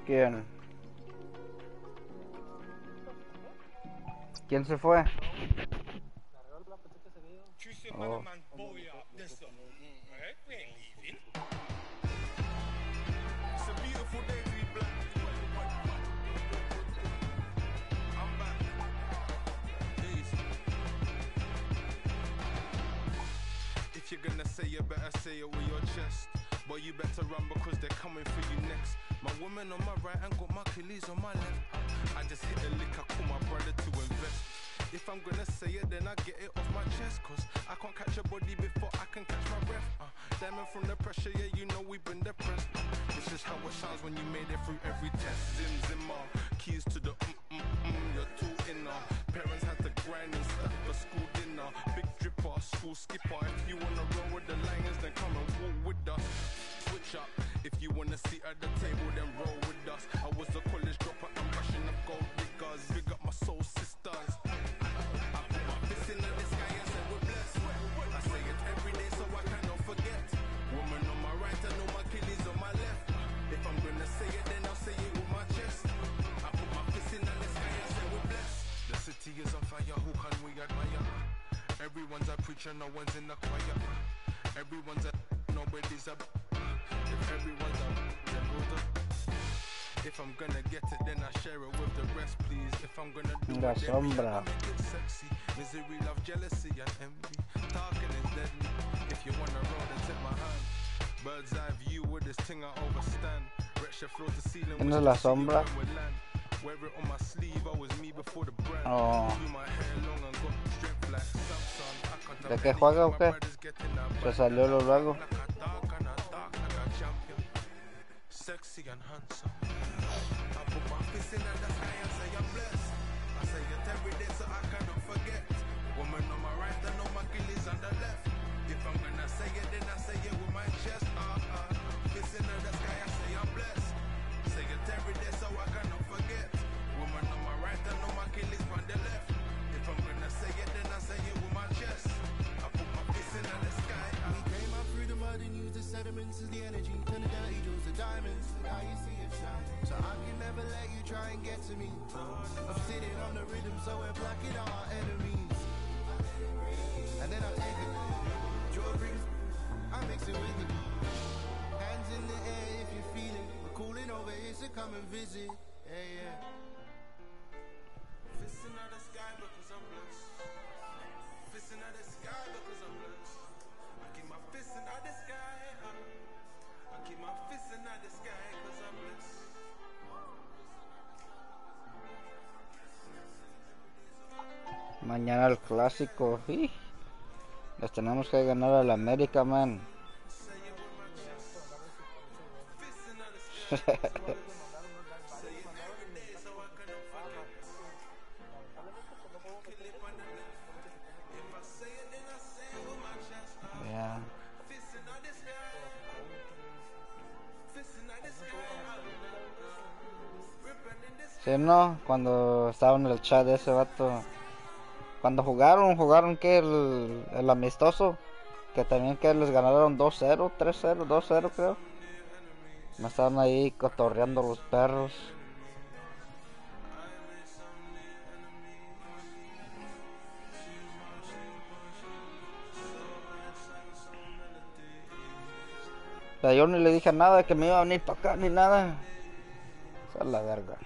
¿Quién? ¿Quién se fue? Sounds when you made it through every test. Zim zimmer, keys to the mm mm mm, you're too inner. Parents had to grind and stuff for school dinner. Big dripper, school skipper. If you wanna roll with the Lions, then come and walk with us. Switch up. If you wanna sit at the table, then roll with us. I was a college dropper, I'm rushing up gold diggers. Big Everyone's a preacher, no one's in the choir. Everyone's a nobody's a. If everyone's a, then who's? If I'm gonna get it, then I share it with the rest, please. If I'm gonna do La it, then sombra. Make it sexy. Misery, love, jealousy, and envy. Talking is deadly. If you wanna roll, then take my hand. Bird's eye view with this thing I overstand. Your floor to ceiling. ¿Quién with es la sombra? land. Wear it on my sleeve, I was me before the brand. Oh. Grew my hair long and got strength like Samson. I can't ¿De qué juega o qué? Se salió lo luego. Sexy and handsome. I put my fist in the sky and get to me. I'm sitting on the rhythm, so we're blocking out our enemies. And then I take it. Draw rings. I mix it with it. Hands in the air if you feel it. We're calling over here, so come and visit. Yeah, yeah. Mañana el clásico. ¡ih! Les tenemos que ganar al América, man. [laughs] yeah. Sí, no, cuando estaba en el chat de ese vato. Cuando jugaron, jugaron que el, el amistoso, que también que les ganaron 2-0, 3-0, 2-0 creo. Me estaban ahí cotorreando los perros. Yo ni le dije nada que me iba a venir para acá ni nada. Esa es la verga.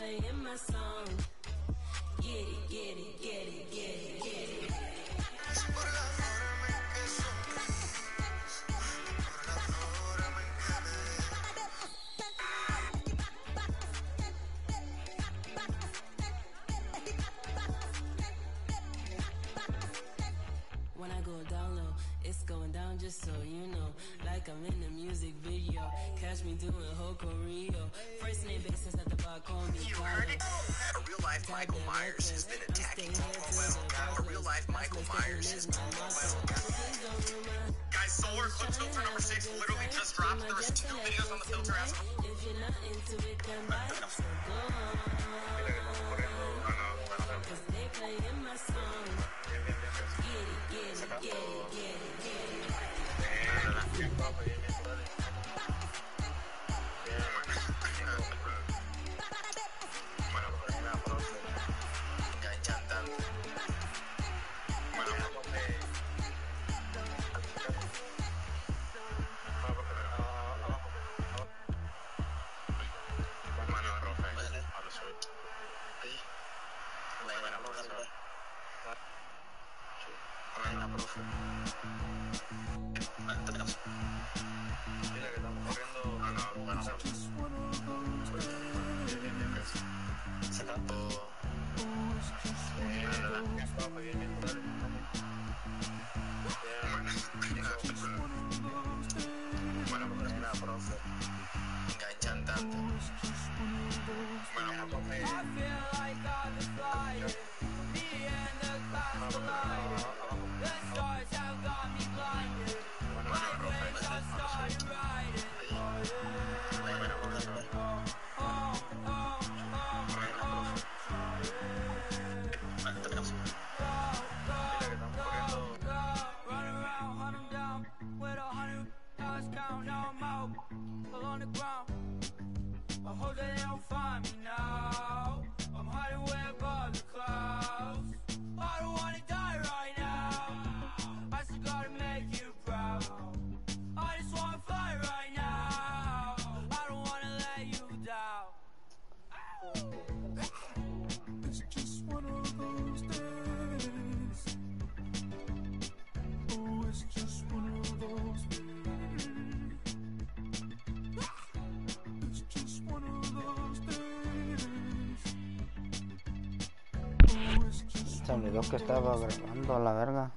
playing my song. Get it, get it, get it, get it, get it. When I go down low, it's going down just so you know like I'm in a music video. Catch me doing Hoko First name basis at the bar, call me You heard it? A real life Michael Myers has been attacking Topo A real life Michael Myers has been Guys, Solar Clip Filter number 6 literally just dropped. There was two videos on the filter ass. If you're not into it, come by. Go. Cause they playing my song. Get it, get it, get it, get it. que estaba grabando a la verga.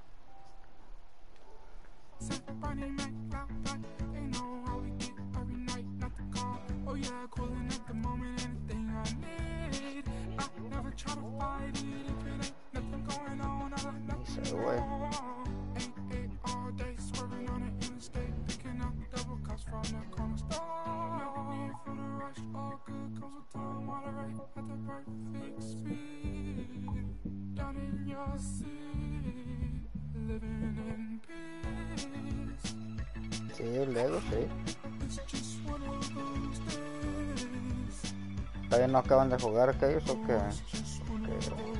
acaban de jugar aquellos o que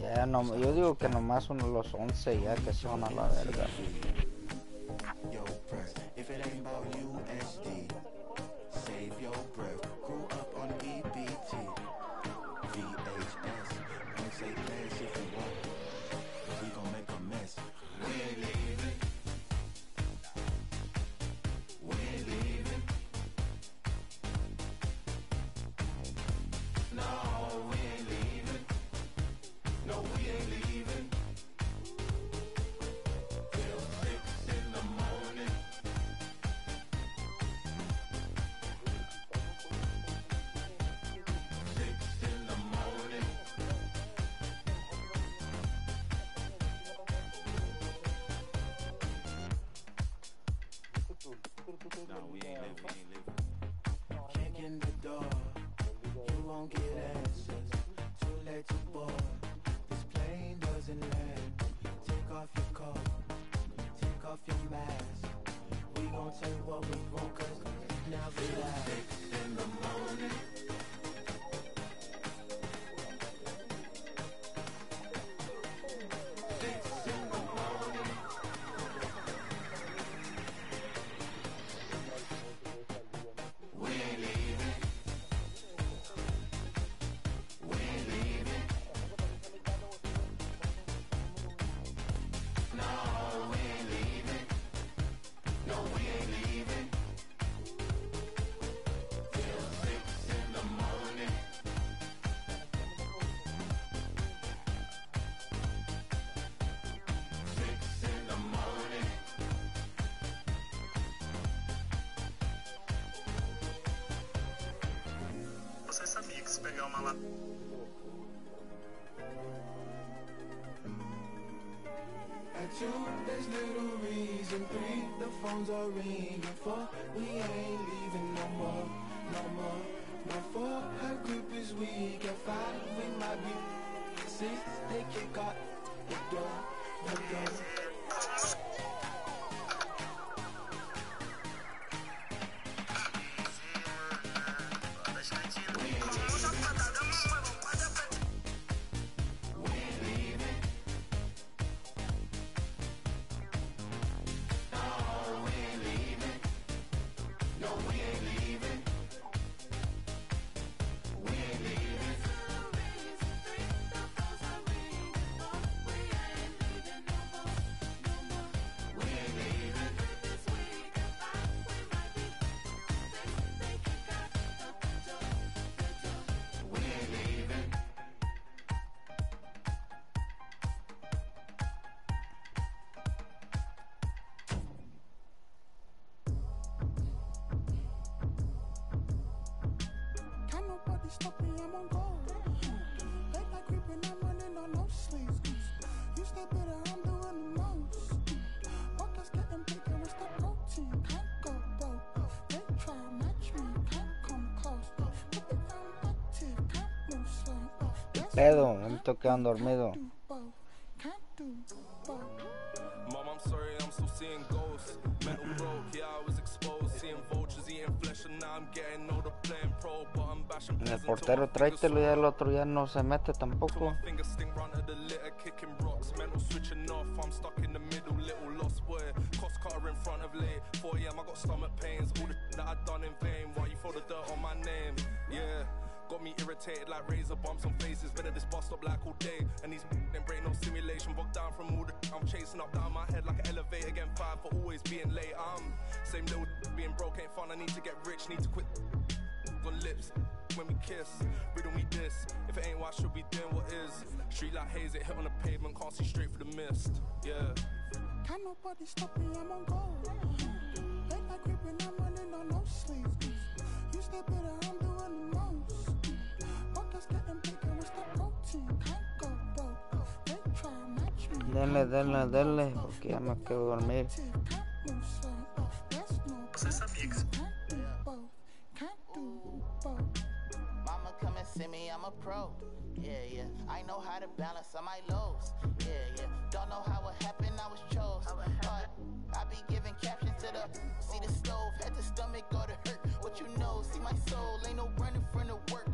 Ya, no, yo digo que nomás unos los 11 ya que son a la verga. The phones are ringing. Four, older playing pro, but I'm bashing El portero tráetelo y el otro ya no se mete tampoco. Finger sting run to the litter, kicking rocks. Mental switching off, I'm stuck in the middle, little lost boy. Cost cutter in front of late. 4 a.m., I got stomach pains. All the that I done in vain. Why you throw the dirt on my name? Yeah. Got me irritated like razor bumps on faces. Better this bus stop like all day. And these ain't break no simulation. Bogged down from all the I'm chasing up down my head like an elevator. Getting fired for always being late. I'm same little being broke ain't fun. I need to get rich, need to quit on lips when we kiss. Riddle me this. If it ain't what should be doing, what is? Street like haze, it hit on the pavement, can't see straight through the mist. Yeah. Can't nobody stop me, I'm on go. Late night creeping, I'm running on no sleep. You stay better, I'm doing the most. Denle, denle, denle, porque ya me quedo dormir. Me, I'm a pro. Yeah, yeah. I know how to balance on my lows. Yeah, yeah. Don't know how it happened, I was chose. But I be giving captions to the see the stove, head to stomach, go to hurt. What you know, see my soul, ain't no running from the work.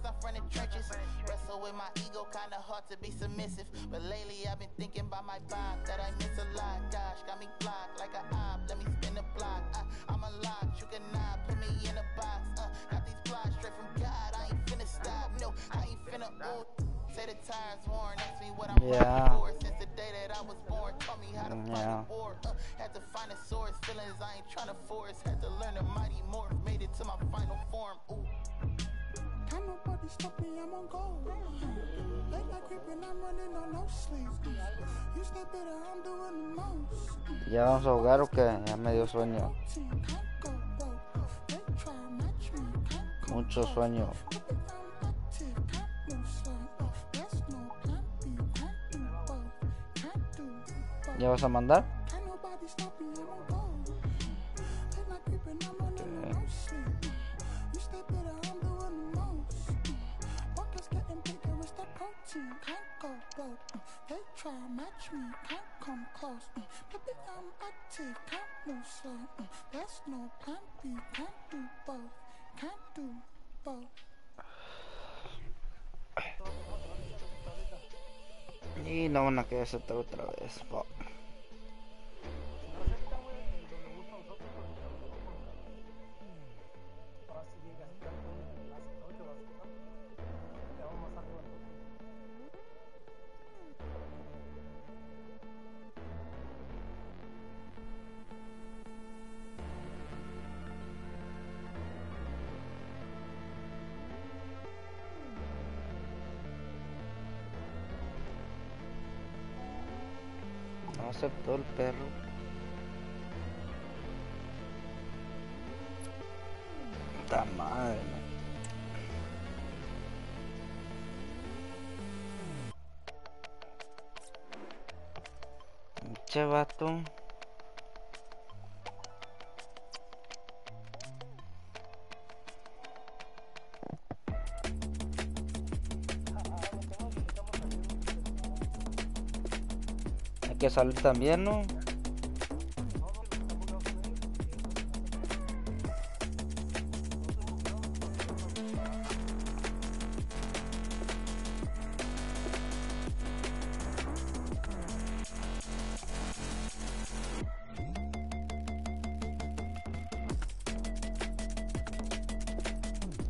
Plus I'm from the trenches. Wrestle with my ego, kinda hard to be submissive. But lately I've been thinking about my vibe that I miss a lot. Gosh, got me blocked like a op. Let me spin the block. Uh, I'm a lock, you cannot put me in a box. Uh, got these flies straight from God. I ain't finna stop. No, I ain't finna. Ooh. Say the tires worn. Ask me what I'm Yeah. for. Since the day that I was born, taught me how to find Yeah. a war. Uh, had to find a source. Feelings I ain't tryna force. Had to learn the mighty morph. Made it to my final form. Ooh. ¿Ya vamos a jugar o qué? Ya me dio sueño. Mucho sueño. ¿Ya vas a mandar? Try match me, can't come close. Baby, I'm active, can't move slow. There's no plan B, can't do both. Can't do both. Y no van a aceptar otra vez. fuck. perro. Madre, que también, ¿no?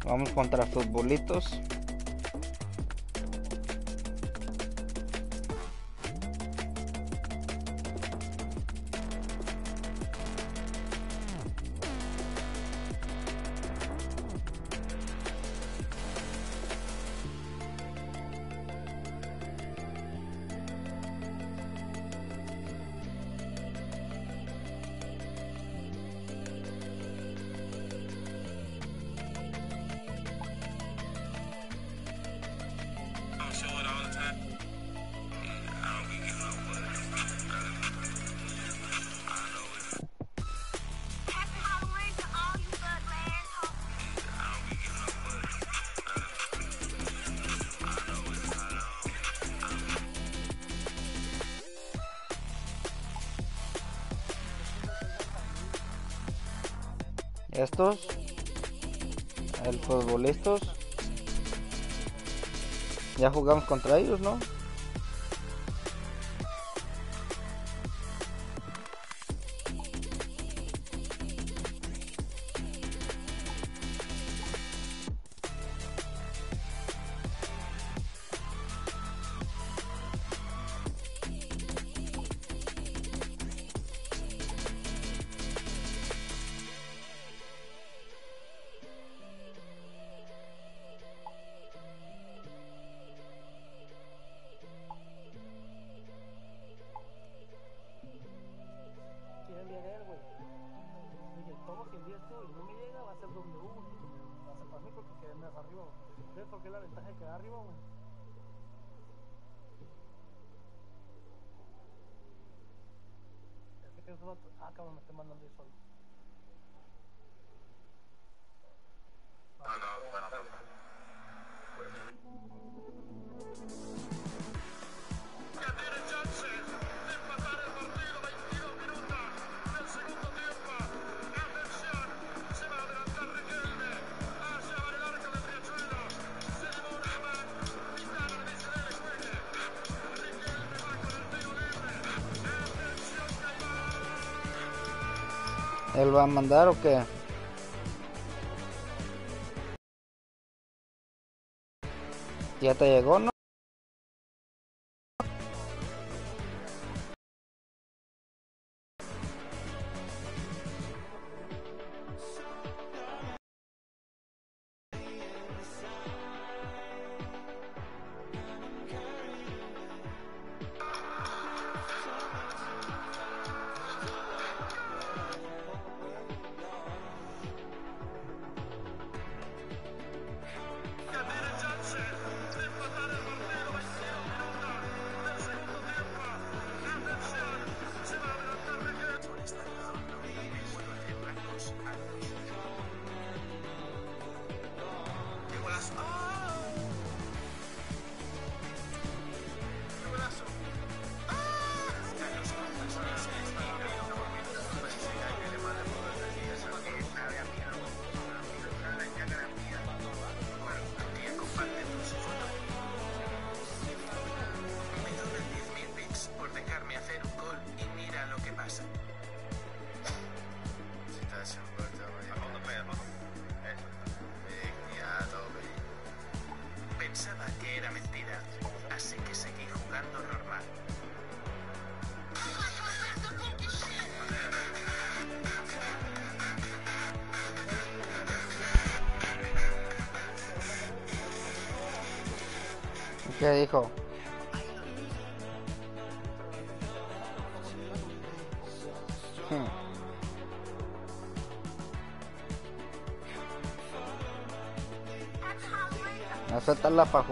Vamos contra futbolitos. estos, el futbolistas, ya jugamos contra ellos, ¿no? mandar o qué? ¿Ya te llegó, no?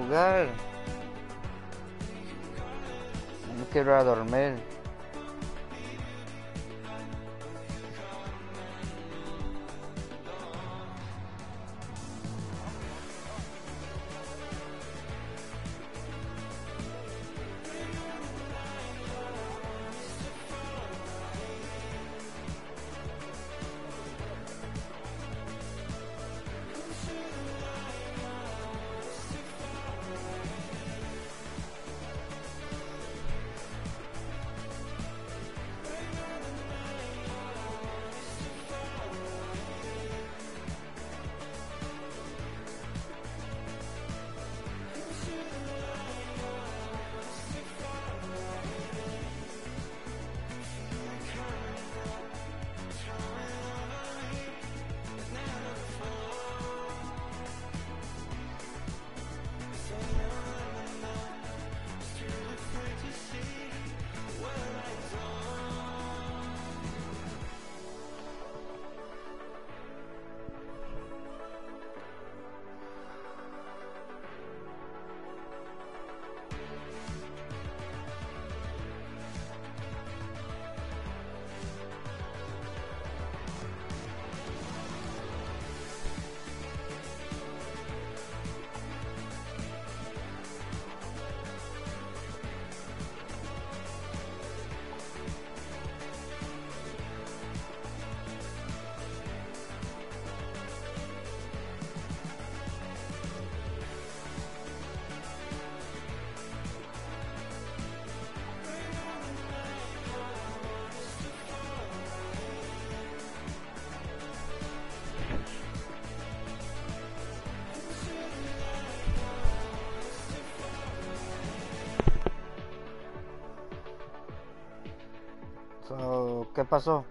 No quiero dormir. ¿Qué pasó?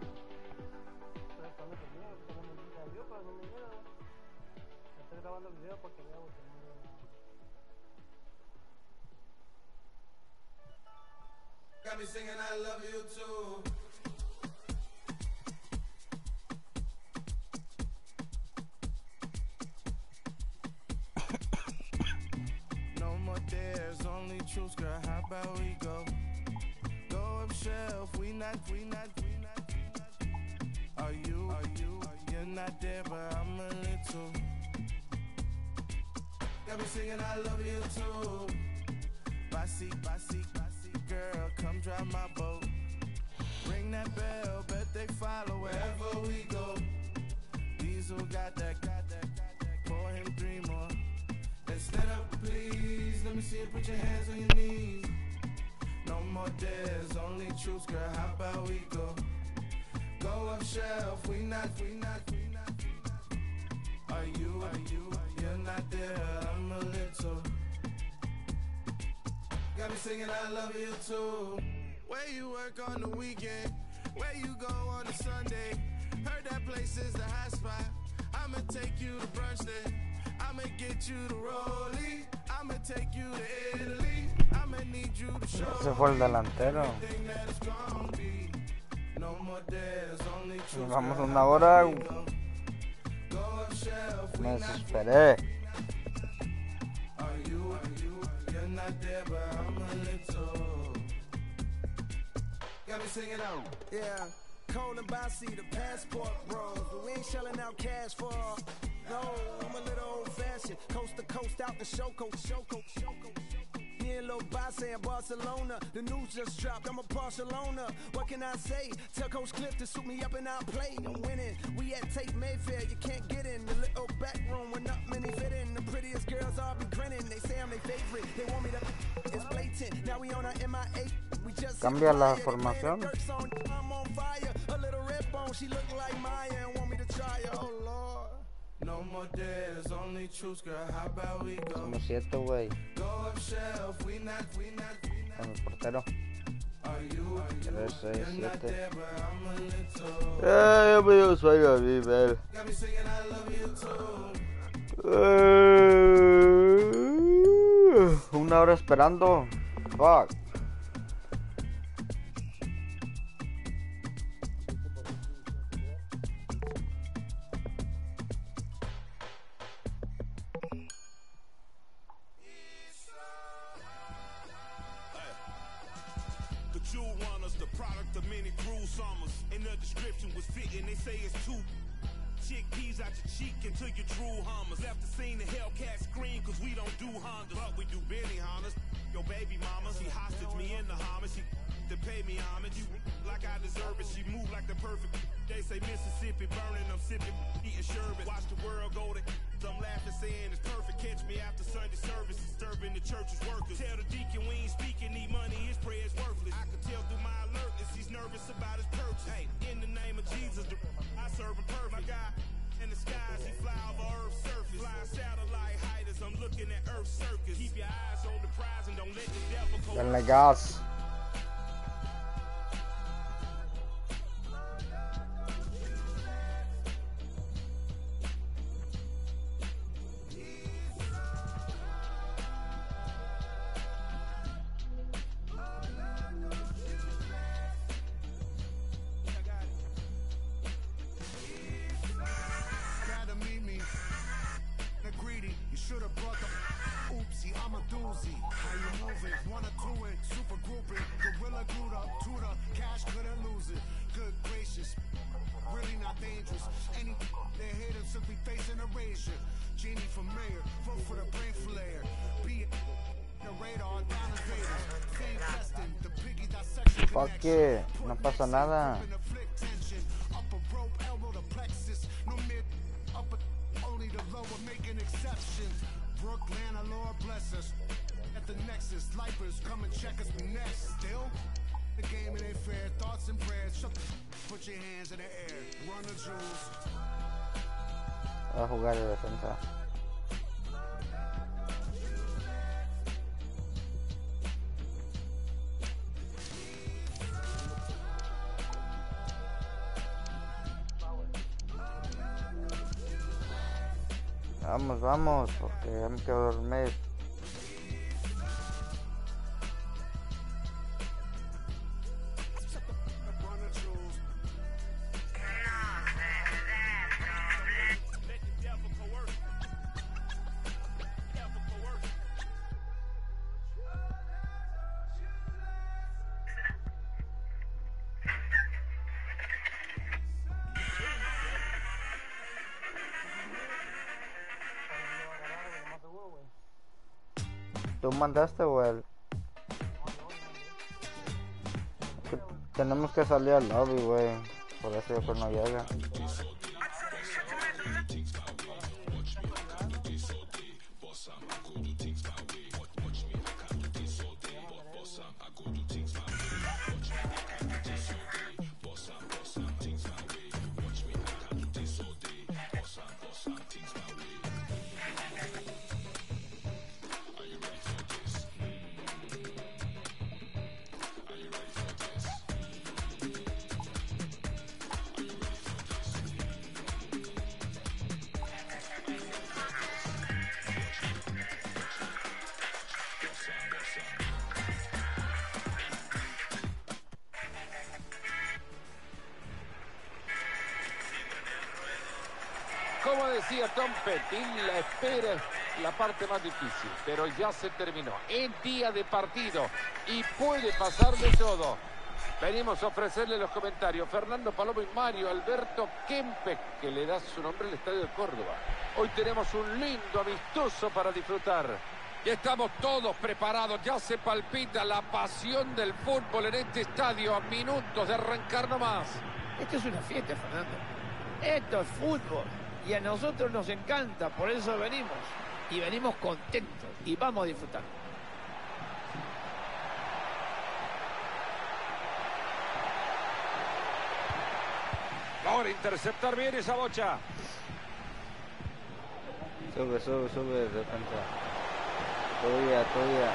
hustle. Where you work on the weekend, where you go on a Sunday. Heard that place is the hot spot. I'ma take you to brunch then. I'ma get you to Rolly. I'ma take you to Italy. I'ma need you to show Ese fue el delantero. Vamos una hora. información. Somos siete, güey. Con portero. 3, 6, 7. Eh, sueño a mí, baby. Una hora esperando. Fuck. description was fitting, they say it's two chickpeas out your cheek until you drew hammers. Left the scene, the Hellcat scream, cause we don't do Hondas. But we do Benny Hondas. Your baby mama, she hostage me in the homage. She to pay me homage. Like I deserve it, she move like the perfect. They say Mississippi burning, I'm sipping, eating sherbet. Watch the world go to some laughing, saying it's perfect. Catch me after Sunday service, disturbing the church's workers. Tell the deacon we ain't speaking, need money, his prayer's worthless. I can tell through my alertness, he's nervous about his purchase. Hey, in the name of Jesus, the, I serve him perfect. My God in the skies, he fly over Earth's surface. Flying satellite height I'm looking at Earth's circus. Keep your eyes on the prize and don't let the devil go. fuck it, no pasa nada. Vamos, porque ya me quiero dormir. Mandaste o él? Tenemos que salir al lobby, güey. Por eso creo no llega. Parte más difícil, pero ya se terminó. Es día de partido y puede pasar de todo. Venimos a ofrecerle los comentarios. Fernando Palomo y Mario Alberto Kempes, que le da su nombre al Estadio de Córdoba. Hoy tenemos un lindo amistoso para disfrutar. Y estamos todos preparados. Ya se palpita la pasión del fútbol en este estadio a minutos de arrancar nomás. Esto es una fiesta, Fernando. Esto es fútbol. Y a nosotros nos encanta, por eso venimos. Y venimos contentos. Y vamos a disfrutar. Ahora interceptar bien esa bocha. Sube, sube, sube, defensa. Todavía, todavía.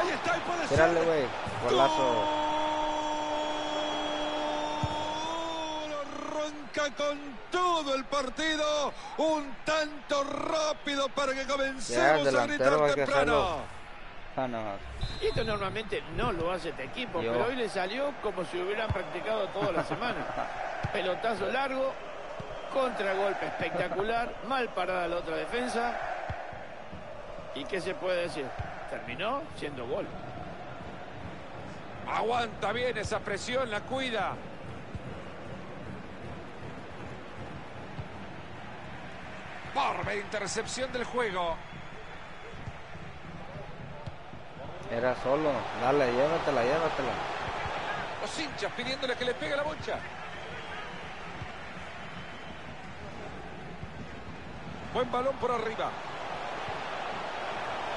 Ahí está y puede ser. güey. Golazo. Arranca con todo el partido. Un tanto rápido para que comencemos a gritar temprano. Ah, no. Y esto normalmente no lo hace este equipo, Yo. pero hoy le salió como si hubieran practicado toda la semana. [laughs] Pelotazo largo, contragolpe espectacular, mal parada la otra defensa. ¿Y qué se puede decir? Terminó siendo gol. Aguanta bien esa presión, la cuida. Barba intercepción del juego. Era solo. Dale, llévatela, llévatela. Los hinchas pidiéndole que le pegue la bocha. Buen balón por arriba.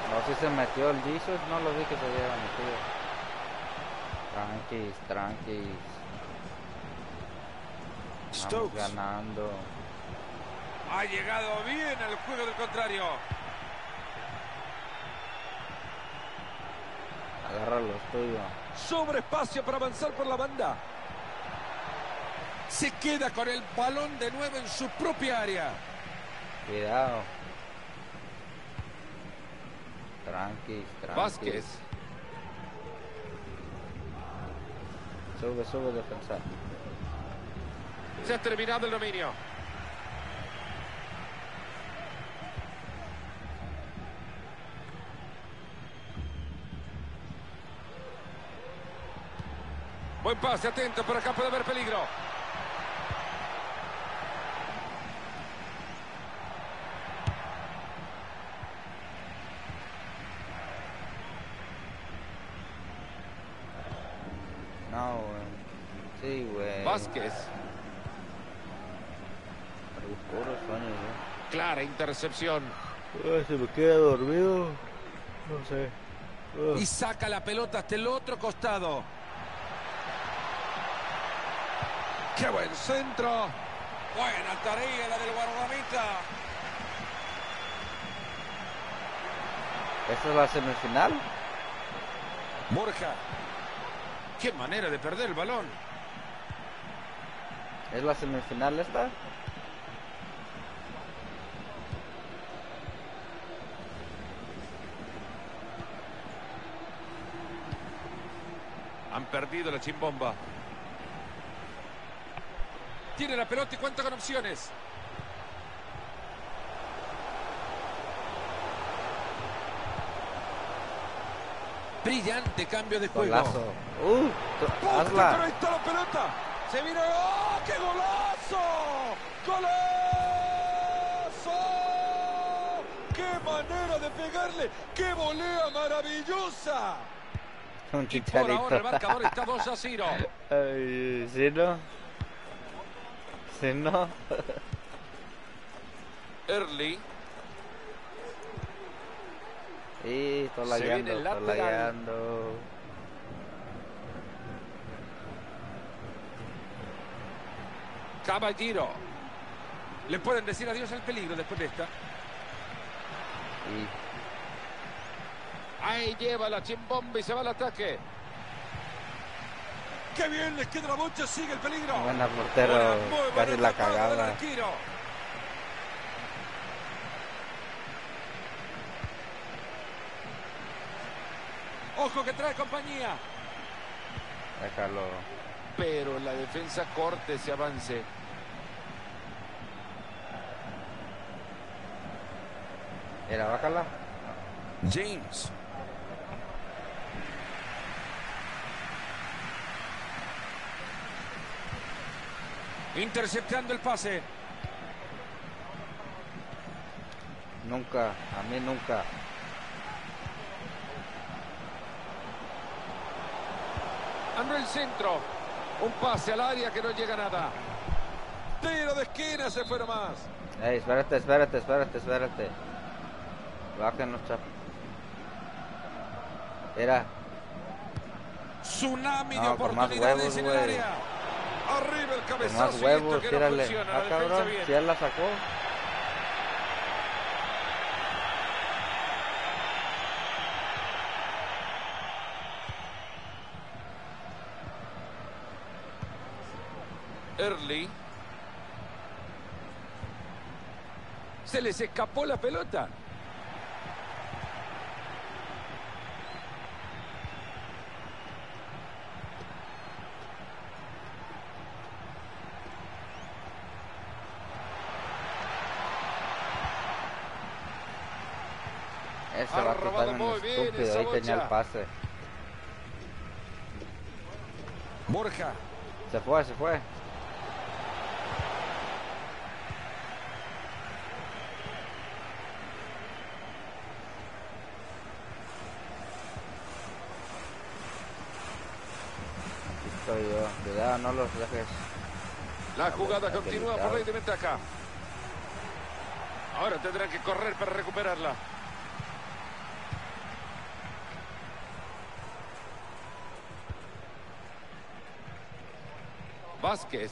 No, si se metió el Jesus, no lo vi que se hubiera metido. Tranquis, tranquis. Stokes. ganando. Ha llegado bien al juego del contrario. Agarra los tuyos. Sobre espacio para avanzar por la banda. Se queda con el balón de nuevo en su propia área. Cuidado. Tranquis, tranquis. Vázquez. Sube, sube, defensa. Se ha terminado el dominio. Buen pase, atento, por acá puede haber peligro. No, güey. Sí, güey. Vázquez. Clara intercepción. Ay, se me queda dormido. No sé. Y saca la pelota hasta el otro costado. ¡Qué buen centro! Buena tarea la del guardameta. ¿Esa es la semifinal? Borja. ¡Qué manera de perder el balón! ¿Es la semifinal esta? Han perdido la chimbomba. Tiene la pelota y cuenta con opciones. Brillante cambio de juego. Golazo. Uh, Puta, hazla. pero ahí está la pelota. Se viene. ¡Oh, qué golazo! ¡Golazo! ¡Qué manera de pegarle! ¡Qué volea Un maravillosa! Por chicharito. ahora el marcador está 2 a 0. [laughs] Ay, ¿Sí no? Early. Y estoy lagueando, estoy lagueando. Caballero. Le pueden decir adiós al peligro después de esta. Y Ahí lleva la chimbomba y se va al ataque. ¡Qué bien! Les queda la bocha, sigue el peligro. buena portero, casi la arquero. Ojo que trae compañía. Déjalo. Pero la defensa corte ese avance. Era, bájala. James. Interceptando el pase. Nunca, a mí nunca. Ando el centro. Un pase al área que no llega nada. Tiro de esquina, se fueron más. Ey, espérate, espérate, espérate, espérate. Bájenos, chap. Era, Tsunami de No, oportunidades huevos, en el área. Arriba el con cabezazo más huevos, que no tírale. funciona. Ah, cabrón, si él la sacó. Early. Se les escapó la pelota. Ese Ha vato robado está bien muy bien estúpido, esa ahí tenía el pase. Borja. Se fue, se fue. Estoy yo. Cuidado, no los dejes. La jugada continúa por ley de ventaja. Ahora tendrán que correr para recuperarla. Vázquez.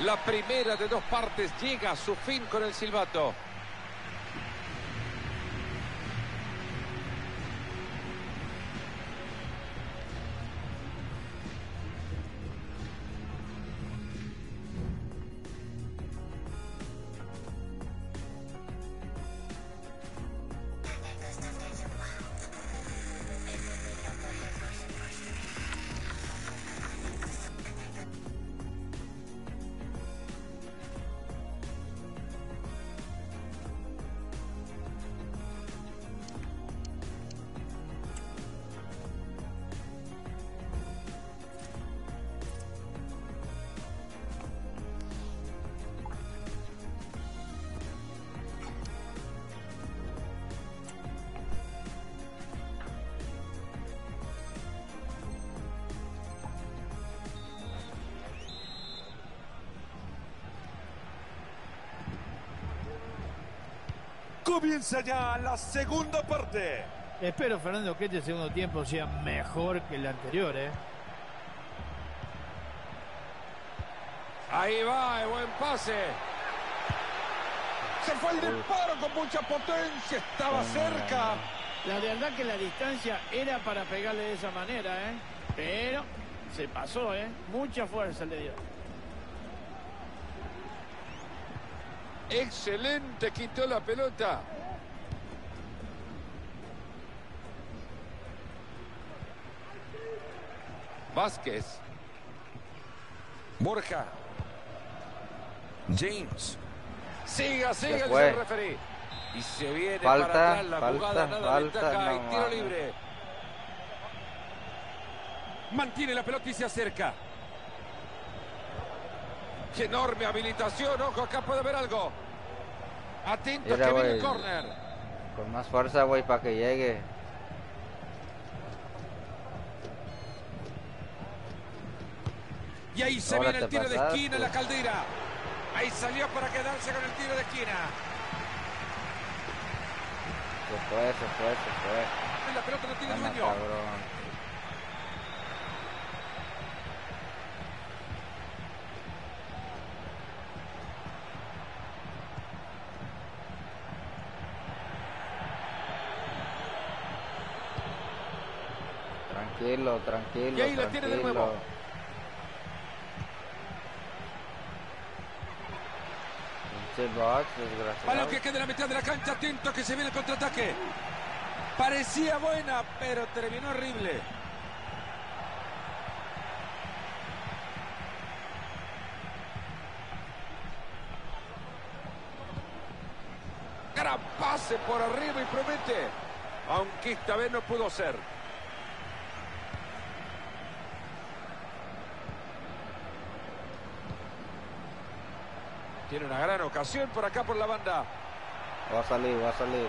La primera de dos partes llega a su fin con el silbato. Comienza ya la segunda parte. Espero, Fernando, que este segundo tiempo sea mejor que el anterior, ¿eh? Ahí va, el buen pase. Se fue el disparo con mucha potencia, estaba cerca. La verdad que la distancia era para pegarle de esa manera, ¿eh? Pero se pasó, ¿eh? Mucha fuerza le dio. Excelente, quitó la pelota. Vázquez. Borja. James. Siga, siga el referee. Y se viene falta, para atrás la falta, jugada, nada falta, y tiro libre. Mantiene la pelota y se acerca. Qué enorme habilitación, ojo, acá puede haber algo. Atento Mira, que viene el córner. Con más fuerza, güey, para que llegue. Y ahí se Ahora viene el tiro de esquina, la caldera. Ahí salió para quedarse con el tiro de esquina. Se fue, se fue, se fue. La pelota no tiene dueño. cabrón. Tranquilo, tranquilo. Y ahí la tiene de nuevo. Balón que queda en la mitad de la cancha, atento que se viene el contraataque. Parecía buena, pero terminó horrible. Gran pase por arriba y promete. Aunque esta vez no pudo ser. Tiene una gran ocasión por acá por la banda. Va a salir, va a salir.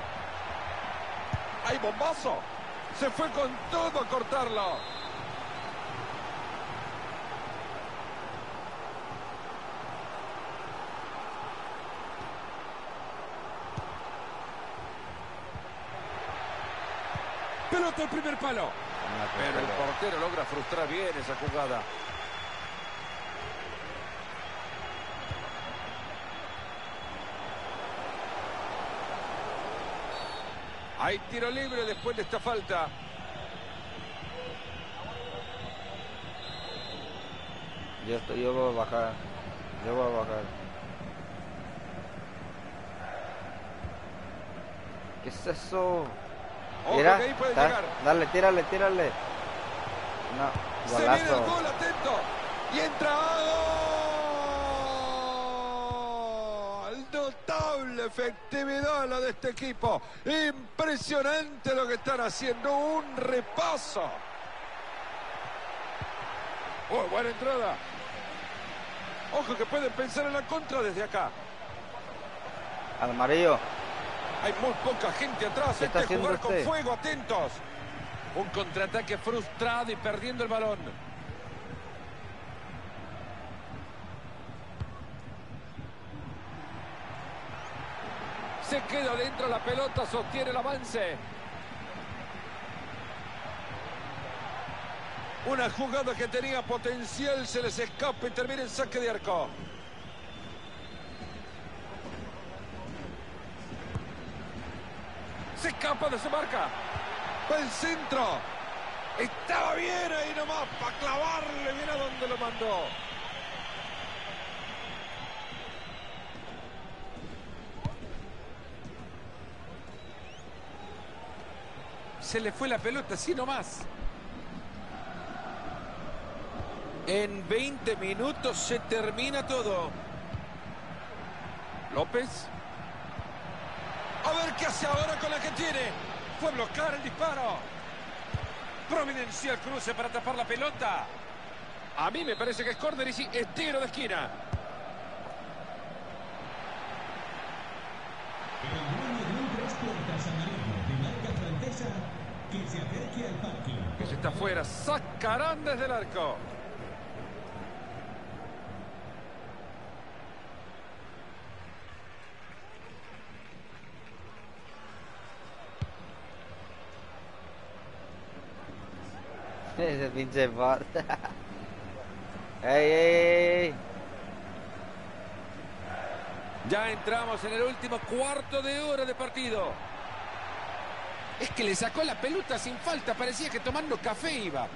¡Hay bombazo! Se fue con todo a cortarlo. Pelota al primer palo. Pero el portero logra frustrar bien esa jugada. Hay tiro libre después de esta falta. Yo, estoy, yo voy a bajar. Yo voy a bajar. ¿Qué es eso? Ojo Mira, que ahí puede está- llegar. Dale, tírale, tírale. No, Se viene el gol, atento. Y entra gol. Efectividad la de este equipo. Impresionante lo que están haciendo. Un repaso. Oh, buena entrada. Ojo que pueden pensar en la contra desde acá. Al amarillo. Hay muy poca gente atrás. ¿Qué está Este jugar con fuego, atentos. Un contraataque frustrado y perdiendo el balón. Se queda dentro la pelota, sostiene el avance. Una jugada que tenía potencial, se les escapa y termina en saque de arco. Se escapa de su marca. Va el centro. Estaba bien ahí nomás para clavarle. Mira dónde lo mandó. Se le fue la pelota, así nomás. En 20 minutos se termina todo. López. A ver qué hace ahora con la que tiene. Fue bloquear el disparo. Providencial cruce para tapar la pelota. A mí me parece que es córner y sí, es tiro de esquina. Que se está afuera. Sacarán desde el arco. Ese pinche bot. [laughs] ey, ey, ey. Ya entramos en el último cuarto de hora de partido. Es que le sacó la pelota sin falta. Parecía que tomando café iba.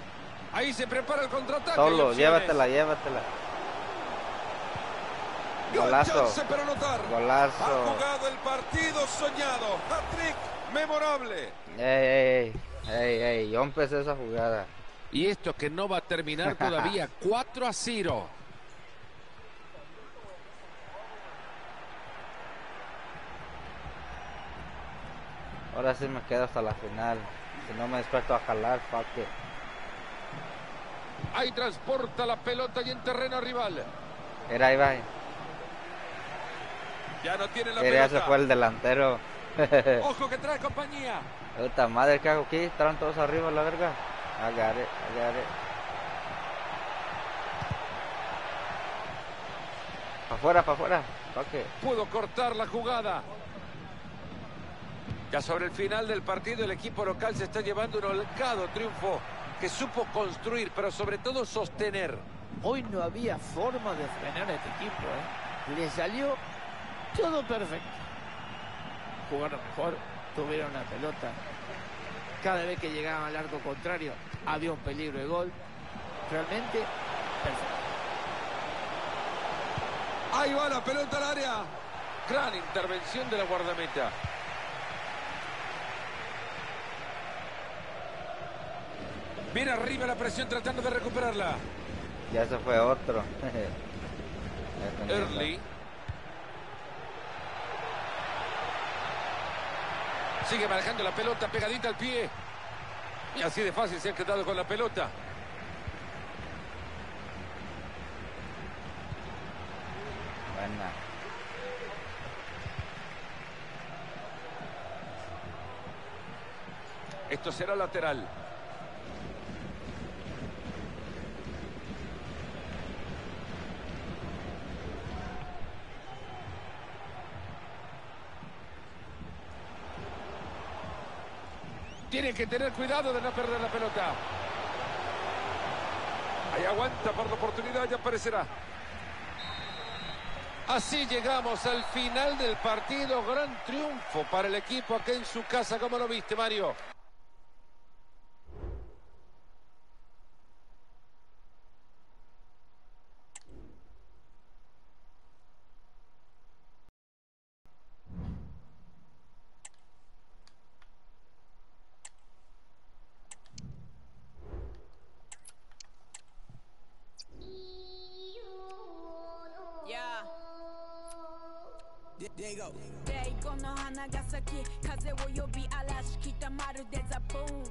Ahí se prepara el contraataque. Solo, llévatela, llévatela. Golazo. anotar. Ha Golazo. jugado el partido soñado. Hat-trick memorable. Ey, ey, ey. Ey, ey. Yo empecé esa jugada. Y esto que no va a terminar [laughs] todavía 4 a 0. Ahora sí me quedo hasta la final. Si no me despierto a jalar, fuck it. Ahí transporta la pelota y en terreno rival. Era ahí va. Ya no tiene la Era, se pelota. fue el delantero. [laughs] Ojo que trae compañía. Puta madre, ¿qué hago aquí? Estaban todos arriba, la verga. I got it, I got it. Pa' afuera, pa' afuera. It. Pudo cortar la jugada. Ya sobre el final del partido el equipo local se está llevando un holgado triunfo que supo construir, pero sobre todo sostener. Hoy no había forma de frenar a este equipo. ¿eh? Le salió todo perfecto. Jugaron mejor, tuvieron la pelota. Cada vez que llegaban al arco contrario había un peligro de gol. Realmente perfecto. Ahí va la pelota al área. Gran intervención de la guardameta. Viene arriba la presión tratando de recuperarla. Ya se fue otro. [laughs] Early. Sigue manejando la pelota pegadita al pie. Y así de fácil se ha quedado con la pelota. Buena. Esto será lateral. Tiene que tener cuidado de no perder la pelota. Ahí aguanta por la oportunidad, ya aparecerá. Así llegamos al final del partido. Gran triunfo para el equipo aquí en su casa. ¿Cómo lo viste, Mario? レイコの花が咲き風を呼び嵐来たまるでザ・ブーム。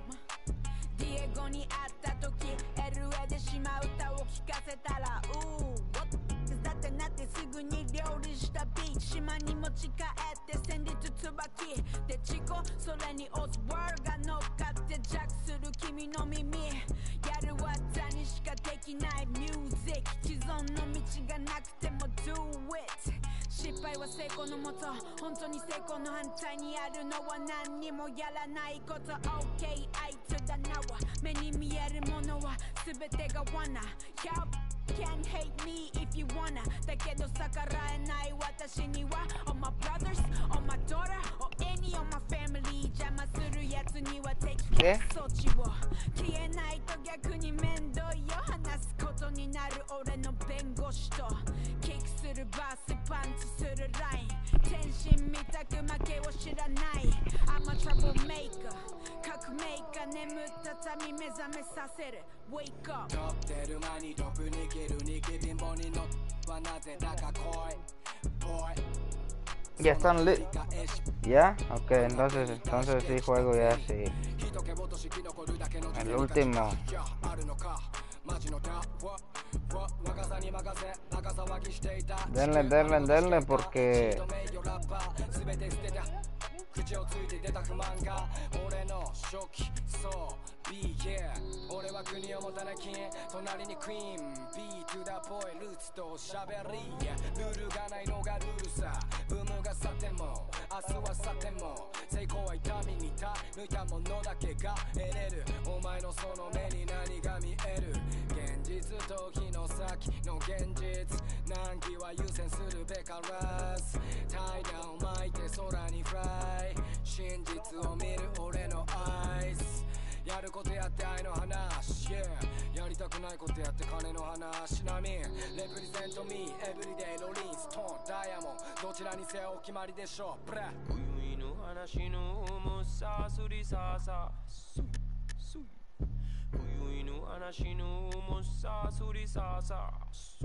ディエゴに会った時 LA で島歌を聴かせたらうーだってなってすぐに料理したビーチ島に持ち帰って戦慄椿。でチコそれにオズワールが乗っかってジャックする君の耳。やる技にしかできないミュージック既存の道がなくても do it 失敗は成功のもと。本当に成功の反対にある。のは何にもやらないこと。OK あいつだなは目に見えるものは全てが罠。Yup Can hate me if you wanna だけど逆らえない私には。All my brothers, all my daughter Or any of my family 邪魔するやつには。敵え措置を。消えないと逆に面倒よ。話すことになる俺の弁護士と 그를 봤을 반투수를 라인 텐심이 따끔하게 옷이라 나이 I'm a troublemaker 가끔메이커 내 무타타미 매잠에 사세를 Wake up 덮대를 많이 덮을 니게를 니게 빈번히 너와 낮에다가 call boy Ya están lit. ¿Ya? Ok, entonces, entonces sí juego ya, sí. El último. マジのタワワ若さに任せ長騒ぎしていた Denle, denle, denle, porque 俺の初期そう Be yeah. 俺は国を持たなき隣にクイーン B to the boy ルーツとしゃべり。ルールがないのがルールさ。ブームが去っても。明日は去っても。成功は痛みにた抜いたものだけが得れる。お前のその目に何が見える。現実と日の先の現実。難儀は優先するべからず。怠惰を巻いて空にフライ。真実を見る俺のアイスやることやって愛の話、yeah、やりたくないことやって金の話。なみレプリゼントミーエブリデイロリンストーンダイヤモンどちらにせよお決まりでしょう。ブラ今宵の話の重さすりささ。すす冬の話の重さそりささ。す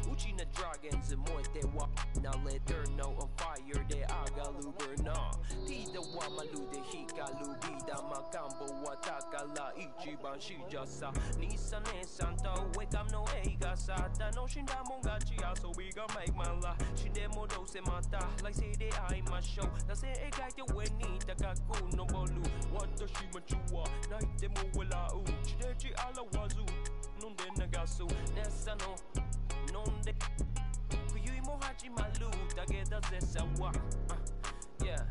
China dragons and more they walk. Now let her know on fire they aga luberna. Tida wa malu de hikalu bida makambo wataka la ichiban shijasa. Nisa ne santa wake up no eiga sata no shinda mongachi aso we gon make my la. Shinde modo se mata like say they I my show. Na se ega te we ni takaku no bolu. Watashi machuwa night demo wala u. Chidechi ala wazu. Nunde nagasu. Nesa no. Yeah,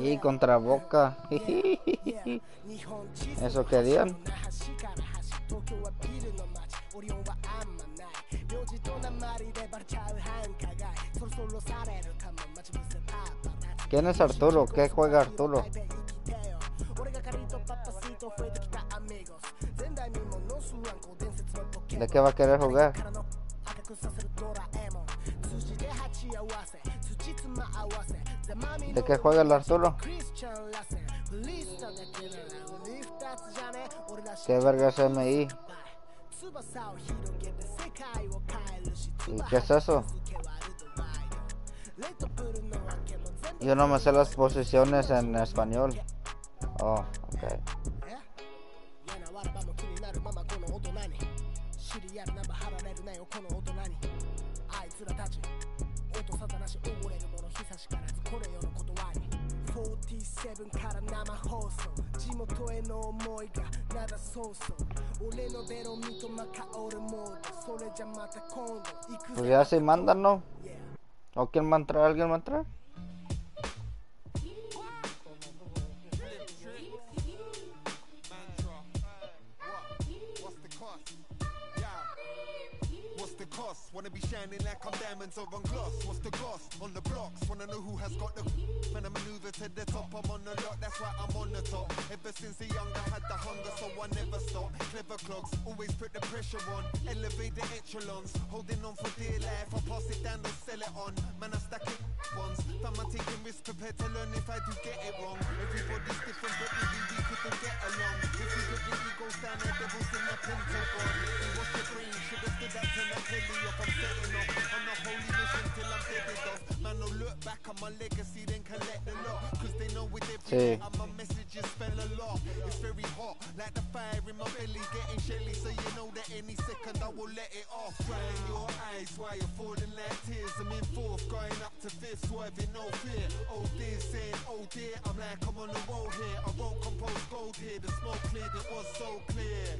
y y contra Boca. [laughs] Eso querían. ¿Quién es Arturo? ¿Qué juega Arturo? ¿De qué va a querer jugar? ¿De qué juega el Arturo? ¿Qué verga es MI? ¿Y qué es eso? Yo no me sé las posiciones en español. Oh, ok. 47から生放送地元への思いがなだそうそう俺のベロミとま香るモードそれじゃまた今度行く Pues ぜ ya se mandan, ¿no? ¿O quién va a entrar? ¿Alguien va a entrar? Wanna be shining like I'm diamonds or on gloss? What's the gloss? On the blocks, wanna know who has got the When I maneuver to the top, I'm on the lot, that's why I'm on the top. Ever since a I had the hunger, so I never stop. Clever clogs, always put the pressure on. Elevate the echelons, holding on for dear life. I pass it down, don't sell it on. Man, I stack it ones. Fam, I'm taking risks, prepared to learn if I do get it wrong. Everybody's different, but we couldn't get along. If we could really goes down, the devil's in the pentagon. Was the brain, should've stood up to that telly off. I'm setting off on a holy mission till I'm dead off. Man, no look back on my legacy, then collect the lot. Cause they know with every Sí. my messages spell a lot. It's very hot, like the fire in my belly, getting shelly. So you know that any second I will let it off. Crying your eyes while you're falling like tears. I'm in fourth, going up to fifth, swerving no fear. Oh dear, saying oh dear, I'm like I'm on the road here. I won't compose gold here. The smoke cleared, it was so clear.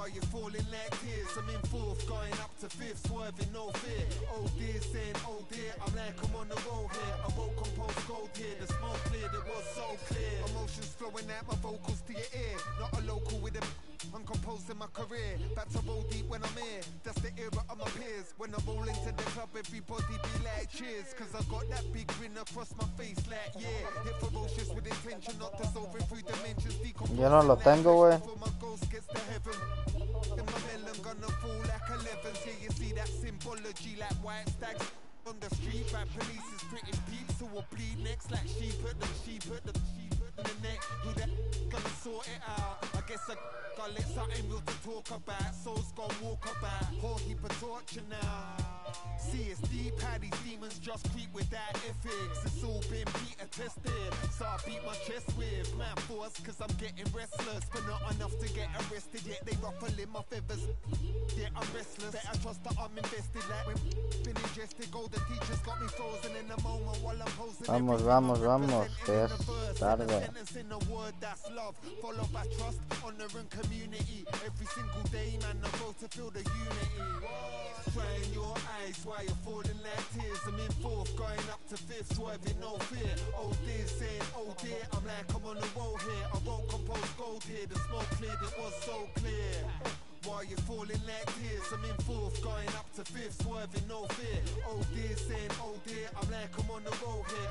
While you're falling like tears, I'm in fourth, going up to fifth, swerving no fear. Oh dear, saying oh dear, I'm like I'm on the road here. I won't compose gold here. The smoke cleared, it was so clear. Emotions flowing out my vocals to your ear. Not a local with a I'm composing my career. Back to roll deep when I'm here. That's the era of my peers. When I roll into the club, everybody be like cheers. Cause I got that big grin across my face, like yeah. Hit ferocious with intention, not dissolving through dimensions. Yo no lo tengo, güey. Before my ghost gets to heaven. Then my melon gonna fall like 11. Yeah, you see that symbology like white stags. On the street, by police is peeps who will bleed next like sheep at the sheep at the sheep the neck. Who that gonna sort it out? I guess I got let something real to talk about. Souls gonna walk about. Whole heap of torture now. See it's deep how these demons just creep without ethics. It's all been beta tested. So I beat my chest with man force cause I'm getting restless. But not enough to get arrested yet they ruffling my feathers. Yeah, I'm restless. Better trust that I'm invested like when been ingested. Golden teachers got me frozen in a moment while I'm posing. Vamos, vamos, vamos, que es tarde. Sentence in a word that's love, followed by trust, honor and community. Every single day, man, I vote to feel the unity. Crying your eyes while you're falling like tears. I'm in fourth, going up to fifth, swerving no fear. Oh dear, saying oh dear, I'm like I'm on the road here. I won't compose gold here. The smoke cleared, it was so clear. While you're falling like tears, I'm in fourth, going up to fifth, swerving no fear. Oh dear, saying oh dear, I'm like I'm on the road here.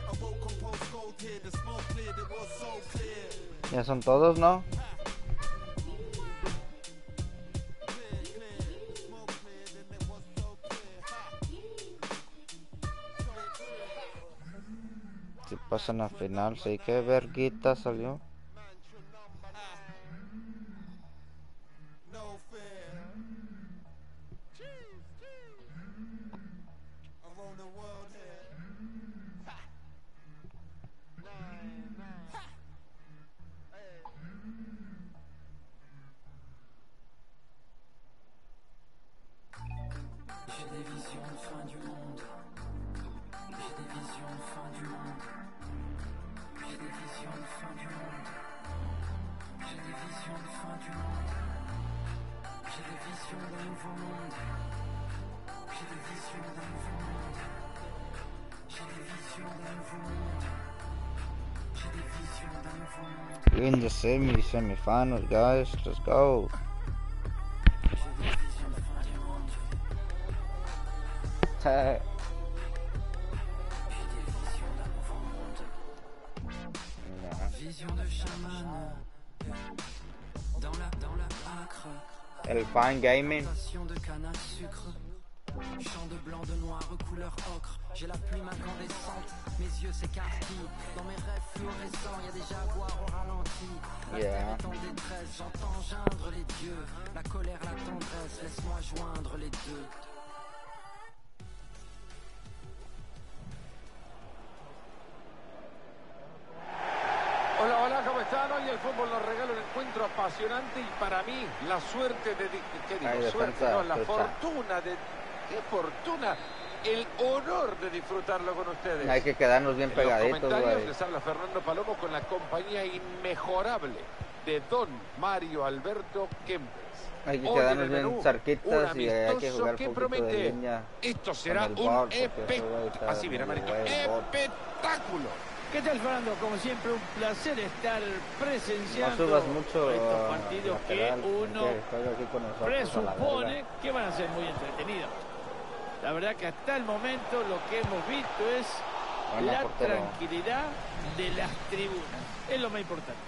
Gold here. Ya son todos, ¿no? Pasan a final, sí verguita salió. semi semifinals, guys. Let's go. Tag. Alpine Gaming. Champ de blanc, de noir, couleur ocre. J'ai la plume incandescente mes yeux s'écarquillent. Dans mes rêves fluorescents, y a des jaguars au ralenti. La Yeah. terre est en détresse, j'entends geindre les dieux. La colère, la tendresse, laisse-moi joindre les deux. Hola, hola, ¿cómo están? Hoy el fútbol nos regala un encuentro apasionante y para mí la suerte de... ¿Qué digo? Ay, suerte, defensa, no, la fortuna de... ¡Qué fortuna! El honor de disfrutarlo con ustedes. Hay que quedarnos bien En los pegaditos, comentarios les habla Fernando Palomo con la compañía inmejorable de Don Mario Alberto Kempes. Hay que quedarnos bien cerquitas un y hay que jugar que poquito de promete. línea. Esto será un bar, espectáculo. Así, Marito. ¿Qué tal, Fernando? Como siempre, un placer estar presenciando No subas mucho estos partidos lateral, que uno presupone que van a ser muy entretenidos. La verdad que hasta el momento lo que hemos visto es la portero. tranquilidad de las tribunas. Es lo más importante.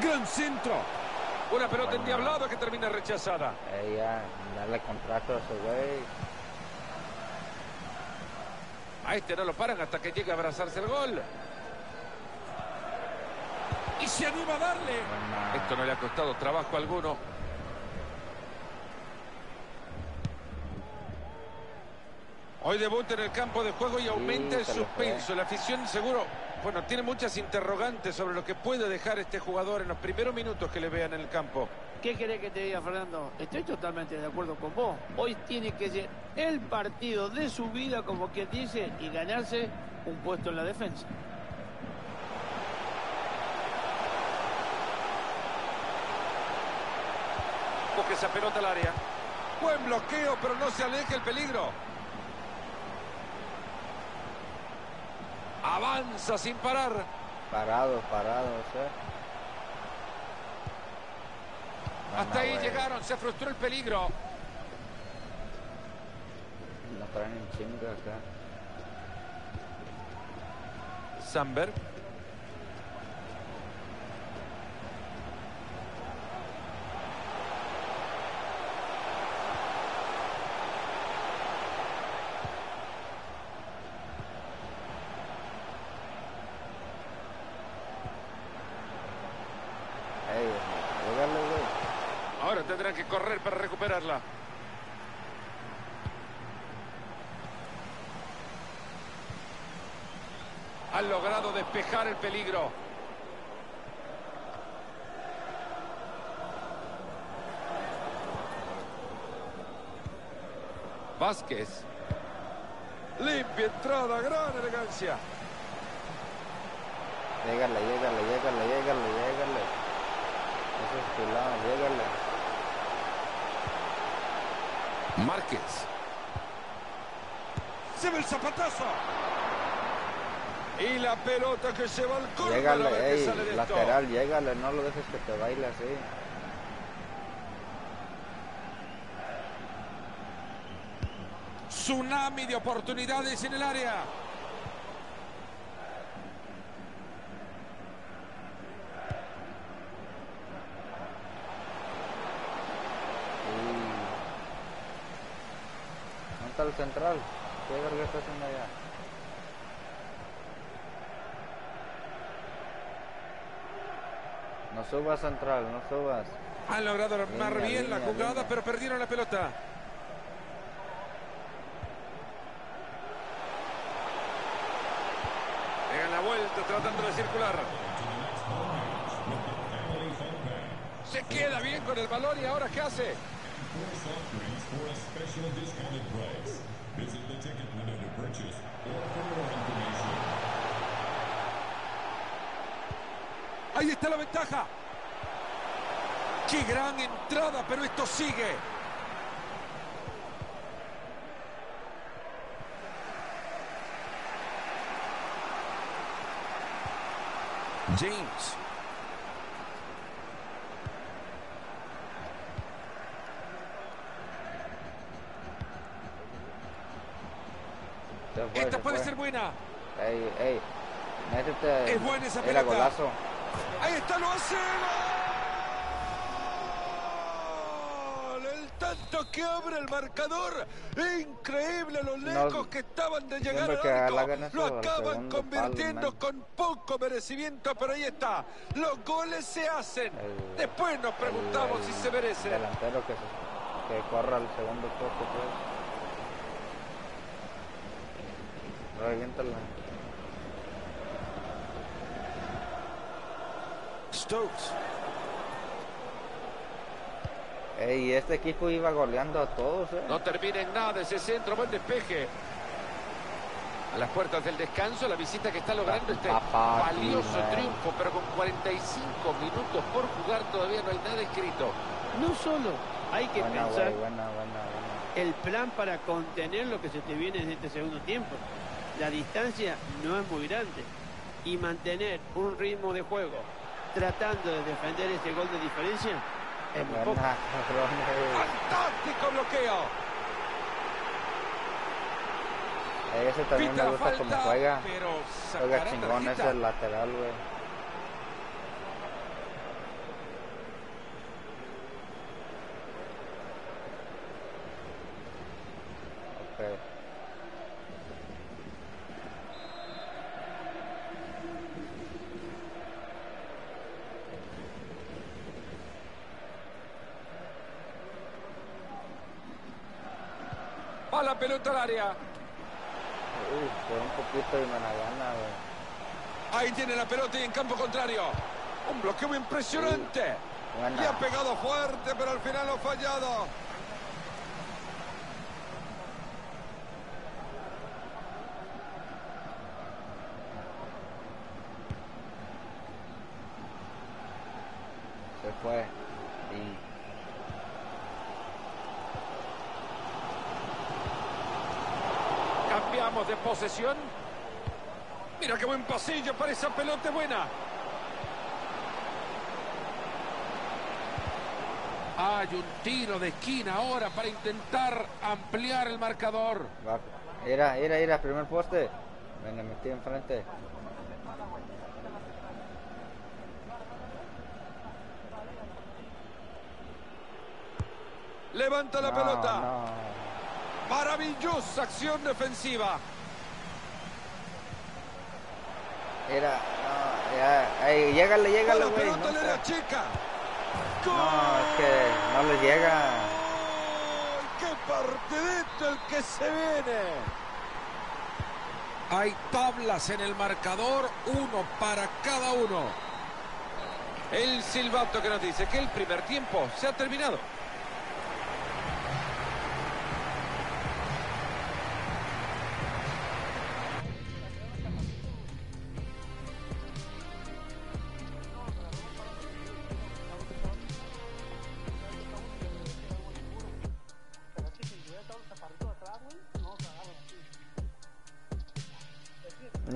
Gran centro. Una pelota endiablada que termina rechazada. Ella, darle contrato a ese güey. A este no lo paran hasta que llegue a abrazarse el gol. Se anima a darle. Esto no le ha costado trabajo alguno. Hoy debuta en el campo de juego y aumenta el suspenso. La afición seguro, bueno, tiene muchas interrogantes sobre lo que puede dejar este jugador en los primeros minutos que le vean en el campo. ¿Qué querés que te diga, Fernando? Estoy totalmente de acuerdo con vos. Hoy tiene que ser el partido de su vida, como quien dice, y ganarse un puesto en la defensa. Busca esa pelota al área. Buen bloqueo, pero no se aleja el peligro. Avanza sin parar. Parado, parado, o sea. Hasta ahí llegaron, se frustró el peligro. Nos traen en chinga acá. Samber. Ey, llegale, güey. Ahora tendrán que correr para recuperarla. Han logrado despejar el peligro. Vázquez. Limpia entrada, gran elegancia. Llégale, llégale, llégale, llégale, llégale. Eso es chulado, llégale. Márquez. Se ve el zapatazo. Y la pelota que se va al córner. a ver Llégale, qué ey, sale de esto. lateral, llégale, no lo dejes que te baile así. Tsunami de oportunidades en el área. ¿Dónde está el central? ¿Qué verga está haciendo allá? No subas central, no subas. Han logrado armar bien la jugada, pero perdieron la pelota. Pegan la vuelta tratando de circular. Se queda bien con el balón y ahora ¿qué hace? Ahí está la ventaja. Qué gran entrada, pero esto sigue. James. Se fue, Esta se puede fue. ser buena. Ey, ey. Métete. Es buena esa pelota. golazo. Ahí está, lo hace. ¡Gol! El tanto que abre el marcador. Increíble lo lejos que estaban de llegar al arco. Lo acaban convirtiendo palo, con poco merecimiento, pero ahí está. Los goles se hacen. Después nos preguntamos si se merece. Delantero que, se- que corra al segundo poste, pues. Reviéntala. Stokes. Ey, este equipo iba goleando a todos, eh. No termina en nada ese centro, buen despeje. A las puertas del descanso, la visita que está logrando este valioso triunfo, pero con 45 minutos por jugar todavía no hay nada escrito. No solo hay que Buena, pensar güey, buena, buena, buena. el plan para contener lo que se te viene en este segundo tiempo. La distancia no es muy grande y mantener un ritmo de juego tratando de defender ese gol de diferencia es muy poco. ¡Fantástico bloqueo! Ese también Pita me gusta como falta, juega. pero Juega chingón tarjeta. ese lateral, güey. Ok. Va la pelota al área. Uy, fue un poquito y me la gana, güey. Ahí tiene la pelota y en campo contrario. Un bloqueo impresionante. Y ha pegado fuerte, pero al final lo ha fallado. Se fue. Y Cambiamos Mira qué buen pasillo para esa pelota buena. Hay un tiro de esquina ahora para intentar ampliar el marcador. Era, era, era, primer poste. Me la metí enfrente. Levanta la No, pelota. no. Maravillosa acción defensiva. Era, no, ya. Ey, llégale, llégale, la güey. No, no, es que no le llega. ¡Qué partidito el que se viene! Hay tablas en el marcador, uno para cada uno. El silbato que nos dice que el primer tiempo se ha terminado.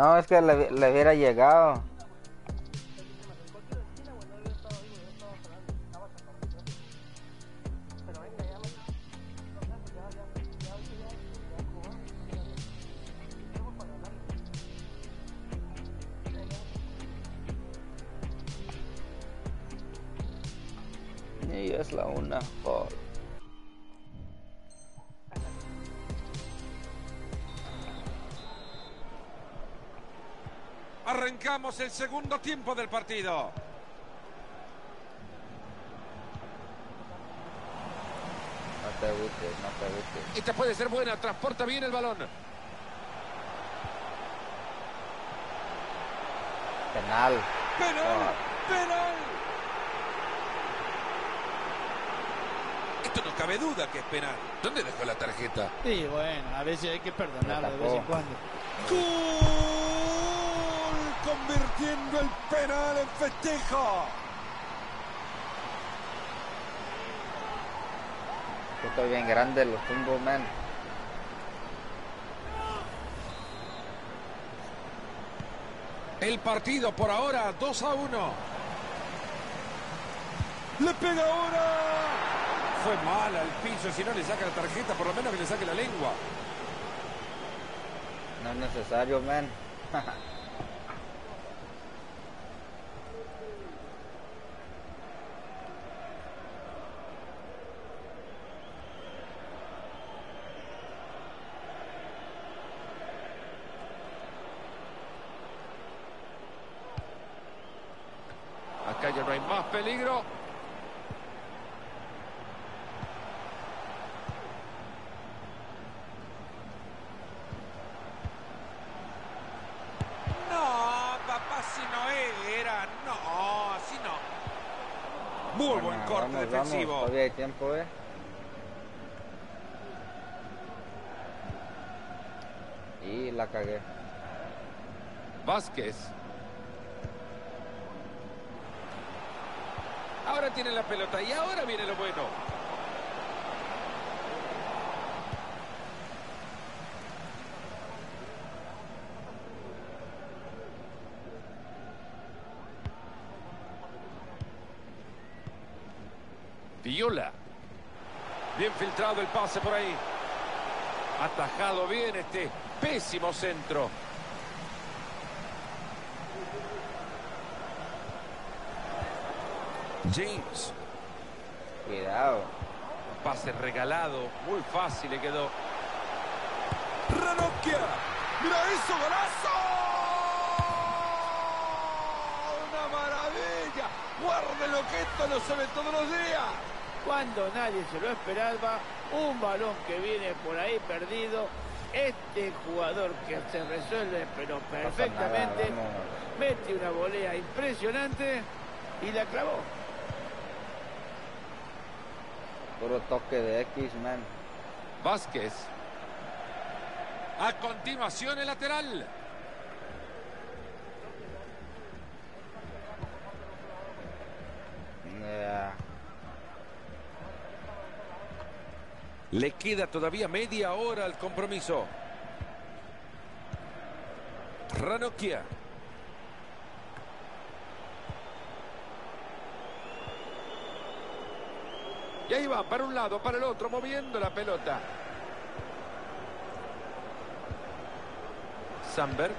No, es que le, hubiera llegado. El segundo tiempo del partido. No te agüites, no te agüites. Esta puede ser buena, transporta bien el balón. Penal. ¡Penal! ¡Penal! Esto no cabe duda que es penal. ¿Dónde dejó la tarjeta? Sí, bueno, a veces hay que perdonarlo de vez en cuando. ¡Gol! Convirtiendo el penal en festejo. Yo estoy bien grande, los tumbo, man. El partido por ahora 2 a 1. ¡Le pega ahora! Fue mal al piso, si no le saca la tarjeta, por lo menos que le saque la lengua. No es necesario, man. [laughs] Acá ya no hay más peligro. No, papá, si no era. No, así no. Muy buen Bueno, corte vamos, defensivo. Vamos, todavía hay tiempo, eh. Y la cagué. Vázquez. Ahora tiene la pelota y ahora viene lo bueno. Viola. Bien filtrado el pase por ahí. Atajado bien este pésimo centro. James. Cuidado. Pase regalado. Muy fácil le quedó. ¡Ranocchia! ¡Mira eso, golazo! ¡Una maravilla! ¡Guárdenlo que esto no se ve todos los días! Cuando nadie se lo esperaba, un balón que viene por ahí perdido. Este jugador que se resuelve, pero perfectamente, nada, mete una volea impresionante y la clavó. Puro toque de X, man. Vázquez. A continuación el lateral. Yeah. Le queda todavía media hora al compromiso. Ranocchia. Y ahí va, para un lado, para el otro, moviendo la pelota. Samberg.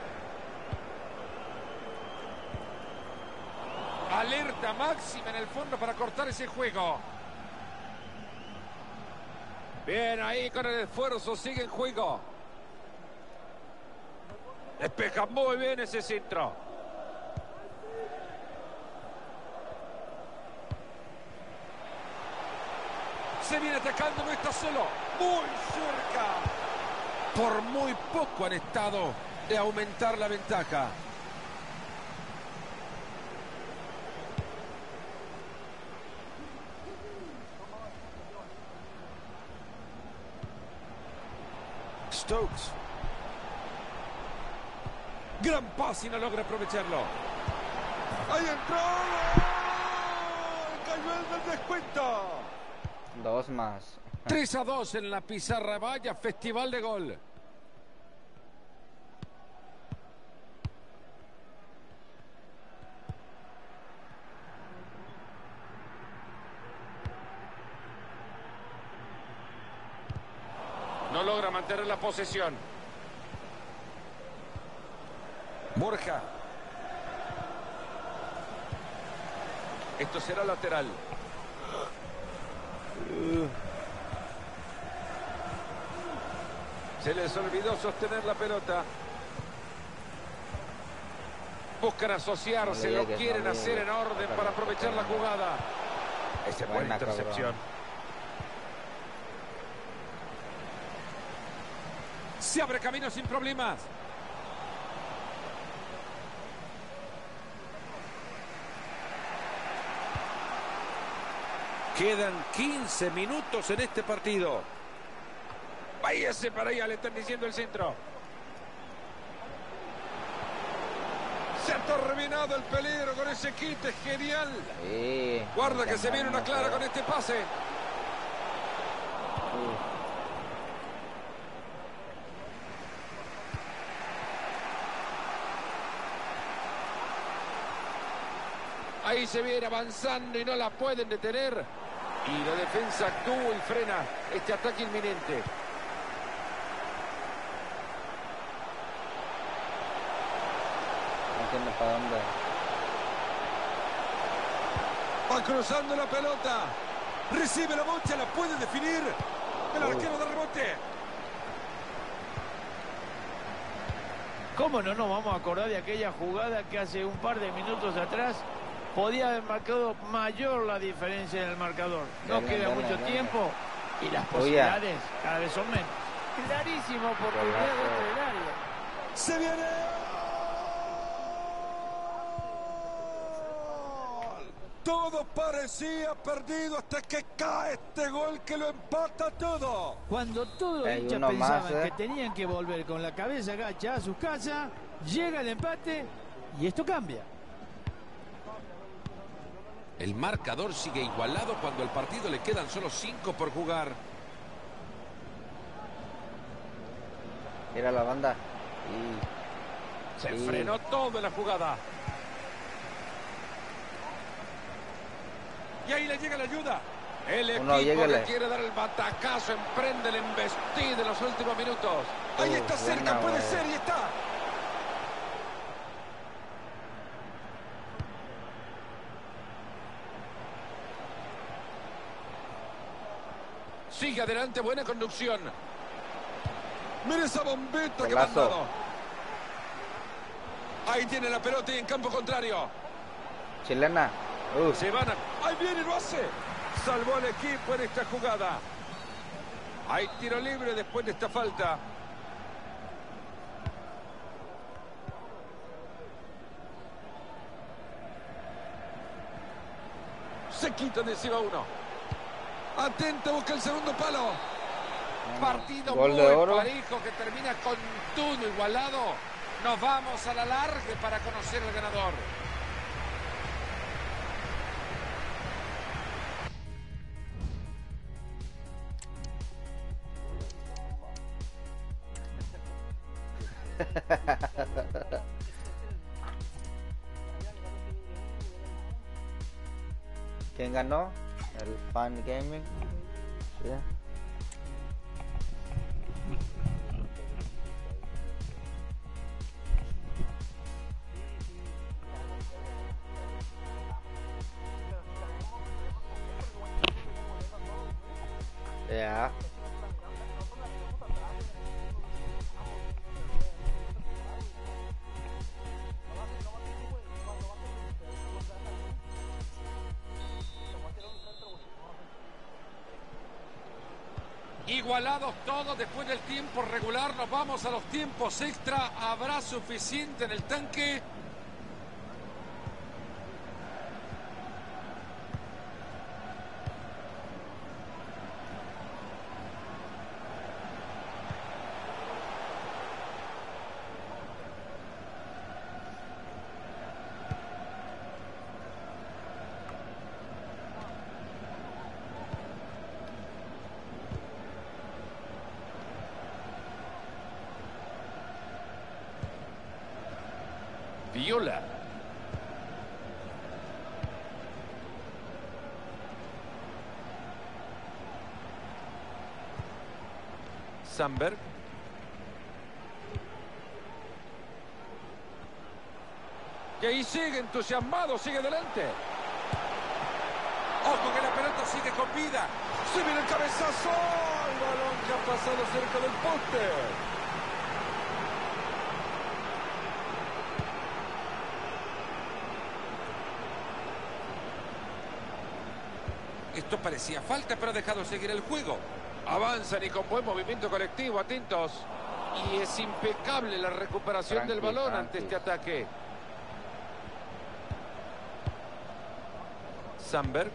Alerta máxima en el fondo para cortar ese juego. Bien, ahí con el esfuerzo sigue en juego. Despeja muy bien ese centro. Se viene atacando, no está solo. Muy cerca. Por muy poco han estado de aumentar la ventaja. Stokes. Gran pase y no logra aprovecharlo. ¡Ahí entró! ¡Cayó el del descuento! Dos más. 3 a 2 en la pizarra. Vaya festival de gol. Logra mantener la posesión. Borja. Esto será lateral. Se les olvidó sostener la pelota. Buscan asociarse, lo quieren hacer en orden para aprovechar la jugada. Esa es buena Buena, intercepción. cabrón. Se abre camino sin problemas. Quedan 15 minutos en este partido. Váyase para allá, le están diciendo el centro. Se ha terminado el peligro con ese kit, es genial. Sí. Guarda que se viene una clara con este pase. Ahí se viene avanzando y no la pueden detener. Y la defensa actúa y frena este ataque inminente. No entiendo para dónde. Va cruzando la pelota. Recibe la bocha, la puede definir. El Uy. arquero de rebote. ¿Cómo no nos vamos a acordar de aquella jugada que hace un par de minutos atrás podía haber marcado mayor la diferencia en el marcador? No Dale, queda mucho tiempo y las Oye. posibilidades cada vez son menos. Clarísima oportunidad dentro del área. Se viene. Todo parecía perdido hasta que cae este gol que lo empata todo. Cuando todos los hinchas más, pensaban ¿eh? que tenían que volver con la cabeza gacha a sus casas, llega el empate y esto cambia. El marcador sigue igualado cuando al partido le quedan solo cinco por jugar. Mira la banda. Y... Se frenó todo en la jugada. Y ahí le llega la ayuda. El equipo Uno, que quiere dar el batacazo emprende el embestido en los últimos minutos. Ahí está cerca, buena, puede güey. ser y está. Sigue adelante, buena conducción. Mira esa bombeta que ha mandado. Ahí tiene la pelota y en campo contrario. Chilena. Uh, Se van a... Ahí viene y lo hace. Salvó al equipo en esta jugada. Hay tiro libre después de esta falta. Se quita de encima uno. Atento, busca el segundo palo. Partido Gol muy de oro. parejo que termina con todo igualado. Nos vamos a la larga para conocer al ganador. [laughs] ¿Quién ganó? El Fan Gaming. Sí. Ya. Igualados todos después del tiempo regular, nos vamos a los tiempos extra. ¿Habrá suficiente en el tanque? Viola. Samberg. Y ahí sigue entusiasmado, sigue adelante. Ojo que la pelota sigue con vida. Se viene el cabezazo. El balón que ha pasado cerca del poste. Esto parecía falta, pero ha dejado seguir el juego. Avanzan y con buen movimiento colectivo, atentos. Y es impecable la recuperación del balón tranqui. ante este ataque. Samberg.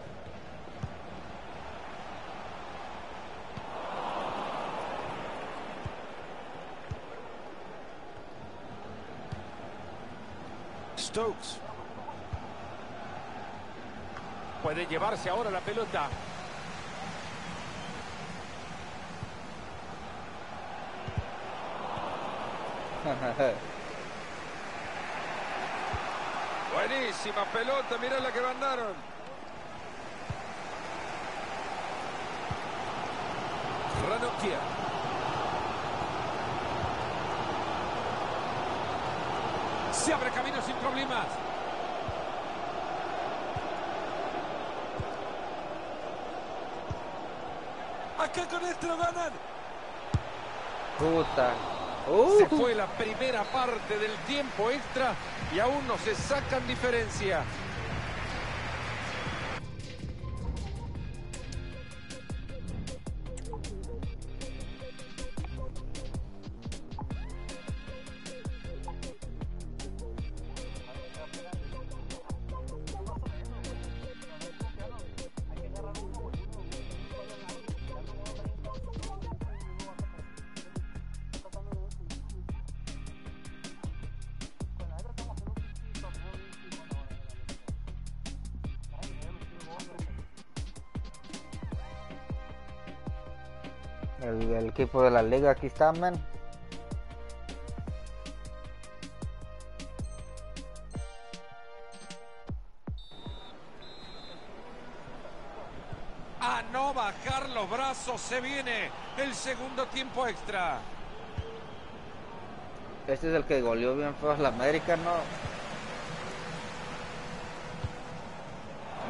Stokes. Puede llevarse ahora la pelota. [laughs] Buenísima pelota, mirá la que mandaron. Ranocchia. Se abre camino sin problemas. Acá con esto lo ganan. Puta. Se Uh. fue la primera parte del tiempo extra y aún no se sacan diferencia. Equipo de la liga aquí está, man. A no bajar los brazos se viene el segundo tiempo extra. Este es el que goleó bien feo a la América, ¿no?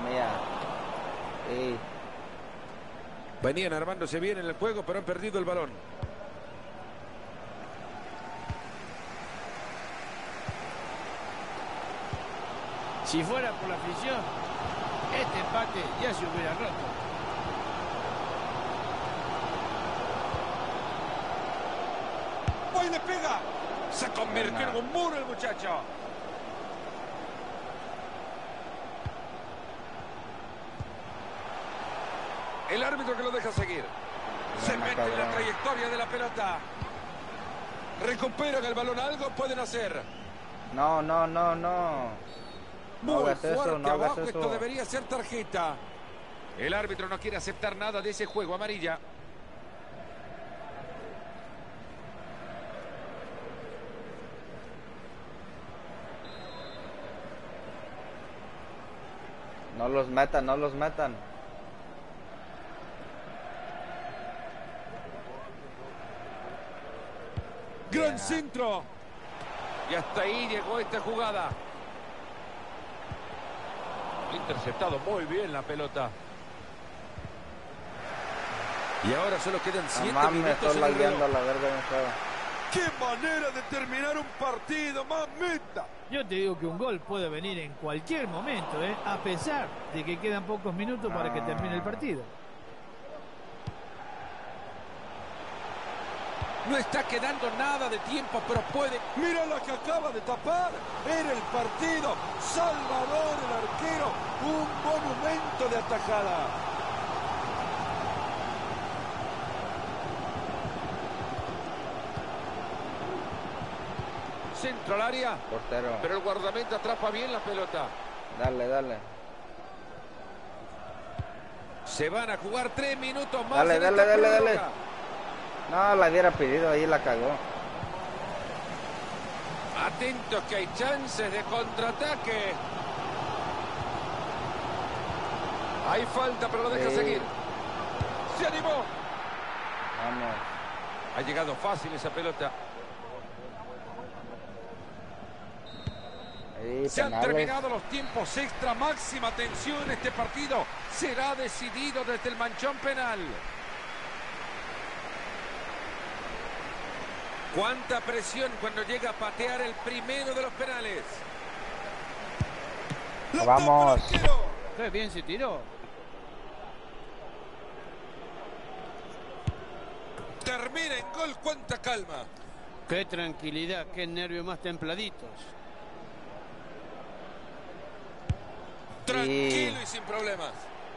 Mira. Sí. Venían armándose bien en el juego, pero han perdido el balón. Si fuera por la afición, este empate ya se hubiera roto. ¡Hoy le pega! Se convirtió en un muro el muchacho. Árbitro que lo deja seguir. Se mete en la trayectoria de la pelota. Recuperan el balón, algo pueden hacer. No, no, no, no. No Muy hagas fuerte no hagas abajo, esto debería ser tarjeta. El árbitro no quiere aceptar nada de ese juego amarilla. No los metan, no los metan. Centro. Y hasta ahí llegó esta jugada. Interceptado muy bien la pelota. Y ahora solo quedan No 7 mames, minutos estoy en el reloj. la verga. ¡Qué manera de terminar un partido, mamita! Yo te digo que un gol puede venir en cualquier momento, ¿eh? a pesar de que quedan pocos minutos para que termine el partido. No está quedando nada de tiempo, pero puede. Mira la que acaba de tapar. Era el partido. Salvador, el arquero. Un monumento de atajada. Centro al área. Portero. Pero el guardameta atrapa bien la pelota. Dale, dale. Se van a jugar tres minutos más. Dale, en dale, esta dale, dale. prórroga. No, la hubiera pedido, ahí la cagó. Atentos que hay chances de contraataque. Hay falta, pero lo deja Sí. seguir. Se animó. Vamos. Ha llegado fácil esa pelota. Sí, Se han terminado los tiempos extra, máxima tensión. Este partido será decidido desde el manchón penal. Cuánta presión cuando llega a patear el primero de los penales. Vamos. Qué bien se tiró. Termina en gol, cuánta calma. Qué tranquilidad, qué nervios más templaditos. Tranquilo y sin problemas.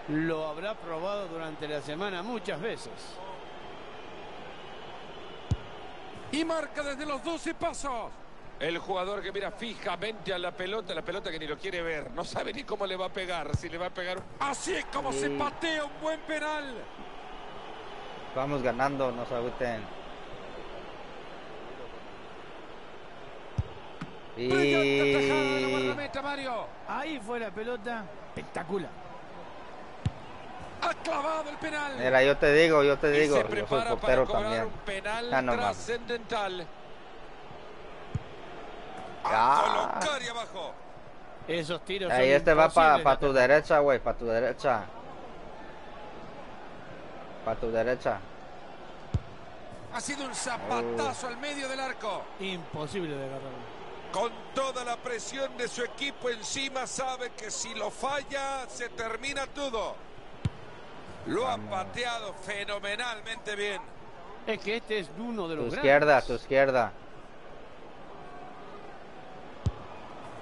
Lo habrá probado durante la semana muchas veces. Y marca desde los 12 pasos. El jugador que mira fijamente a la pelota, la pelota que ni lo quiere ver, no sabe ni cómo le va a pegar, si le va a pegar. Así es como se Sí. patea un buen penal. Vamos ganando, no se agüiten. Y... Ahí fue la pelota. Espectacular. Ha clavado el penal. Mira, yo te digo, yo te digo, se yo soy portero también. un penal Ah, no mames. trascendental. Ah. Colocar y abajo. Esos tiros Ahí son este va para tu derecha, güey, para tu derecha. Para tu derecha. Ha sido un zapatazo al medio del arco. Imposible de agarrarlo. Con toda la presión de su equipo encima, sabe que si lo falla, se termina todo. Lo ha pateado fenomenalmente bien. Es que este es uno de Tu los izquierda, grandes. tu izquierda.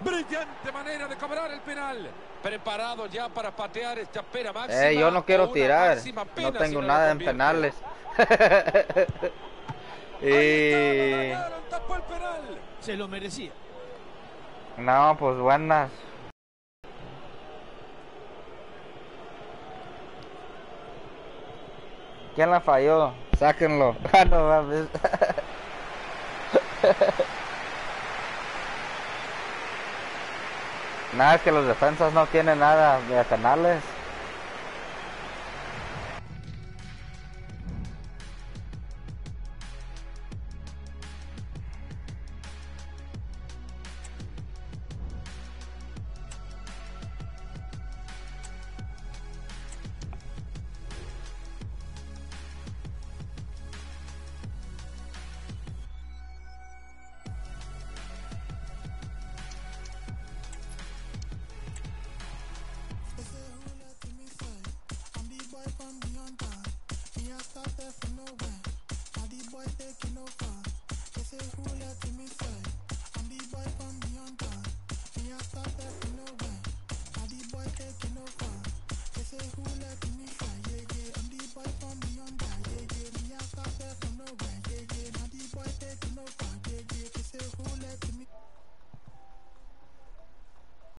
Brillante manera de cobrar el penal. Preparado ya para patear esta pena máxima. Eh, yo no quiero tirar. No tengo si nada la en penales. [laughs] y... Tapó el penal. Se lo merecía. No, pues buenas. ¿Quién la falló? Sáquenlo. [laughs] Ah, no mames. Nada, es que los defensas no tienen nada de penales.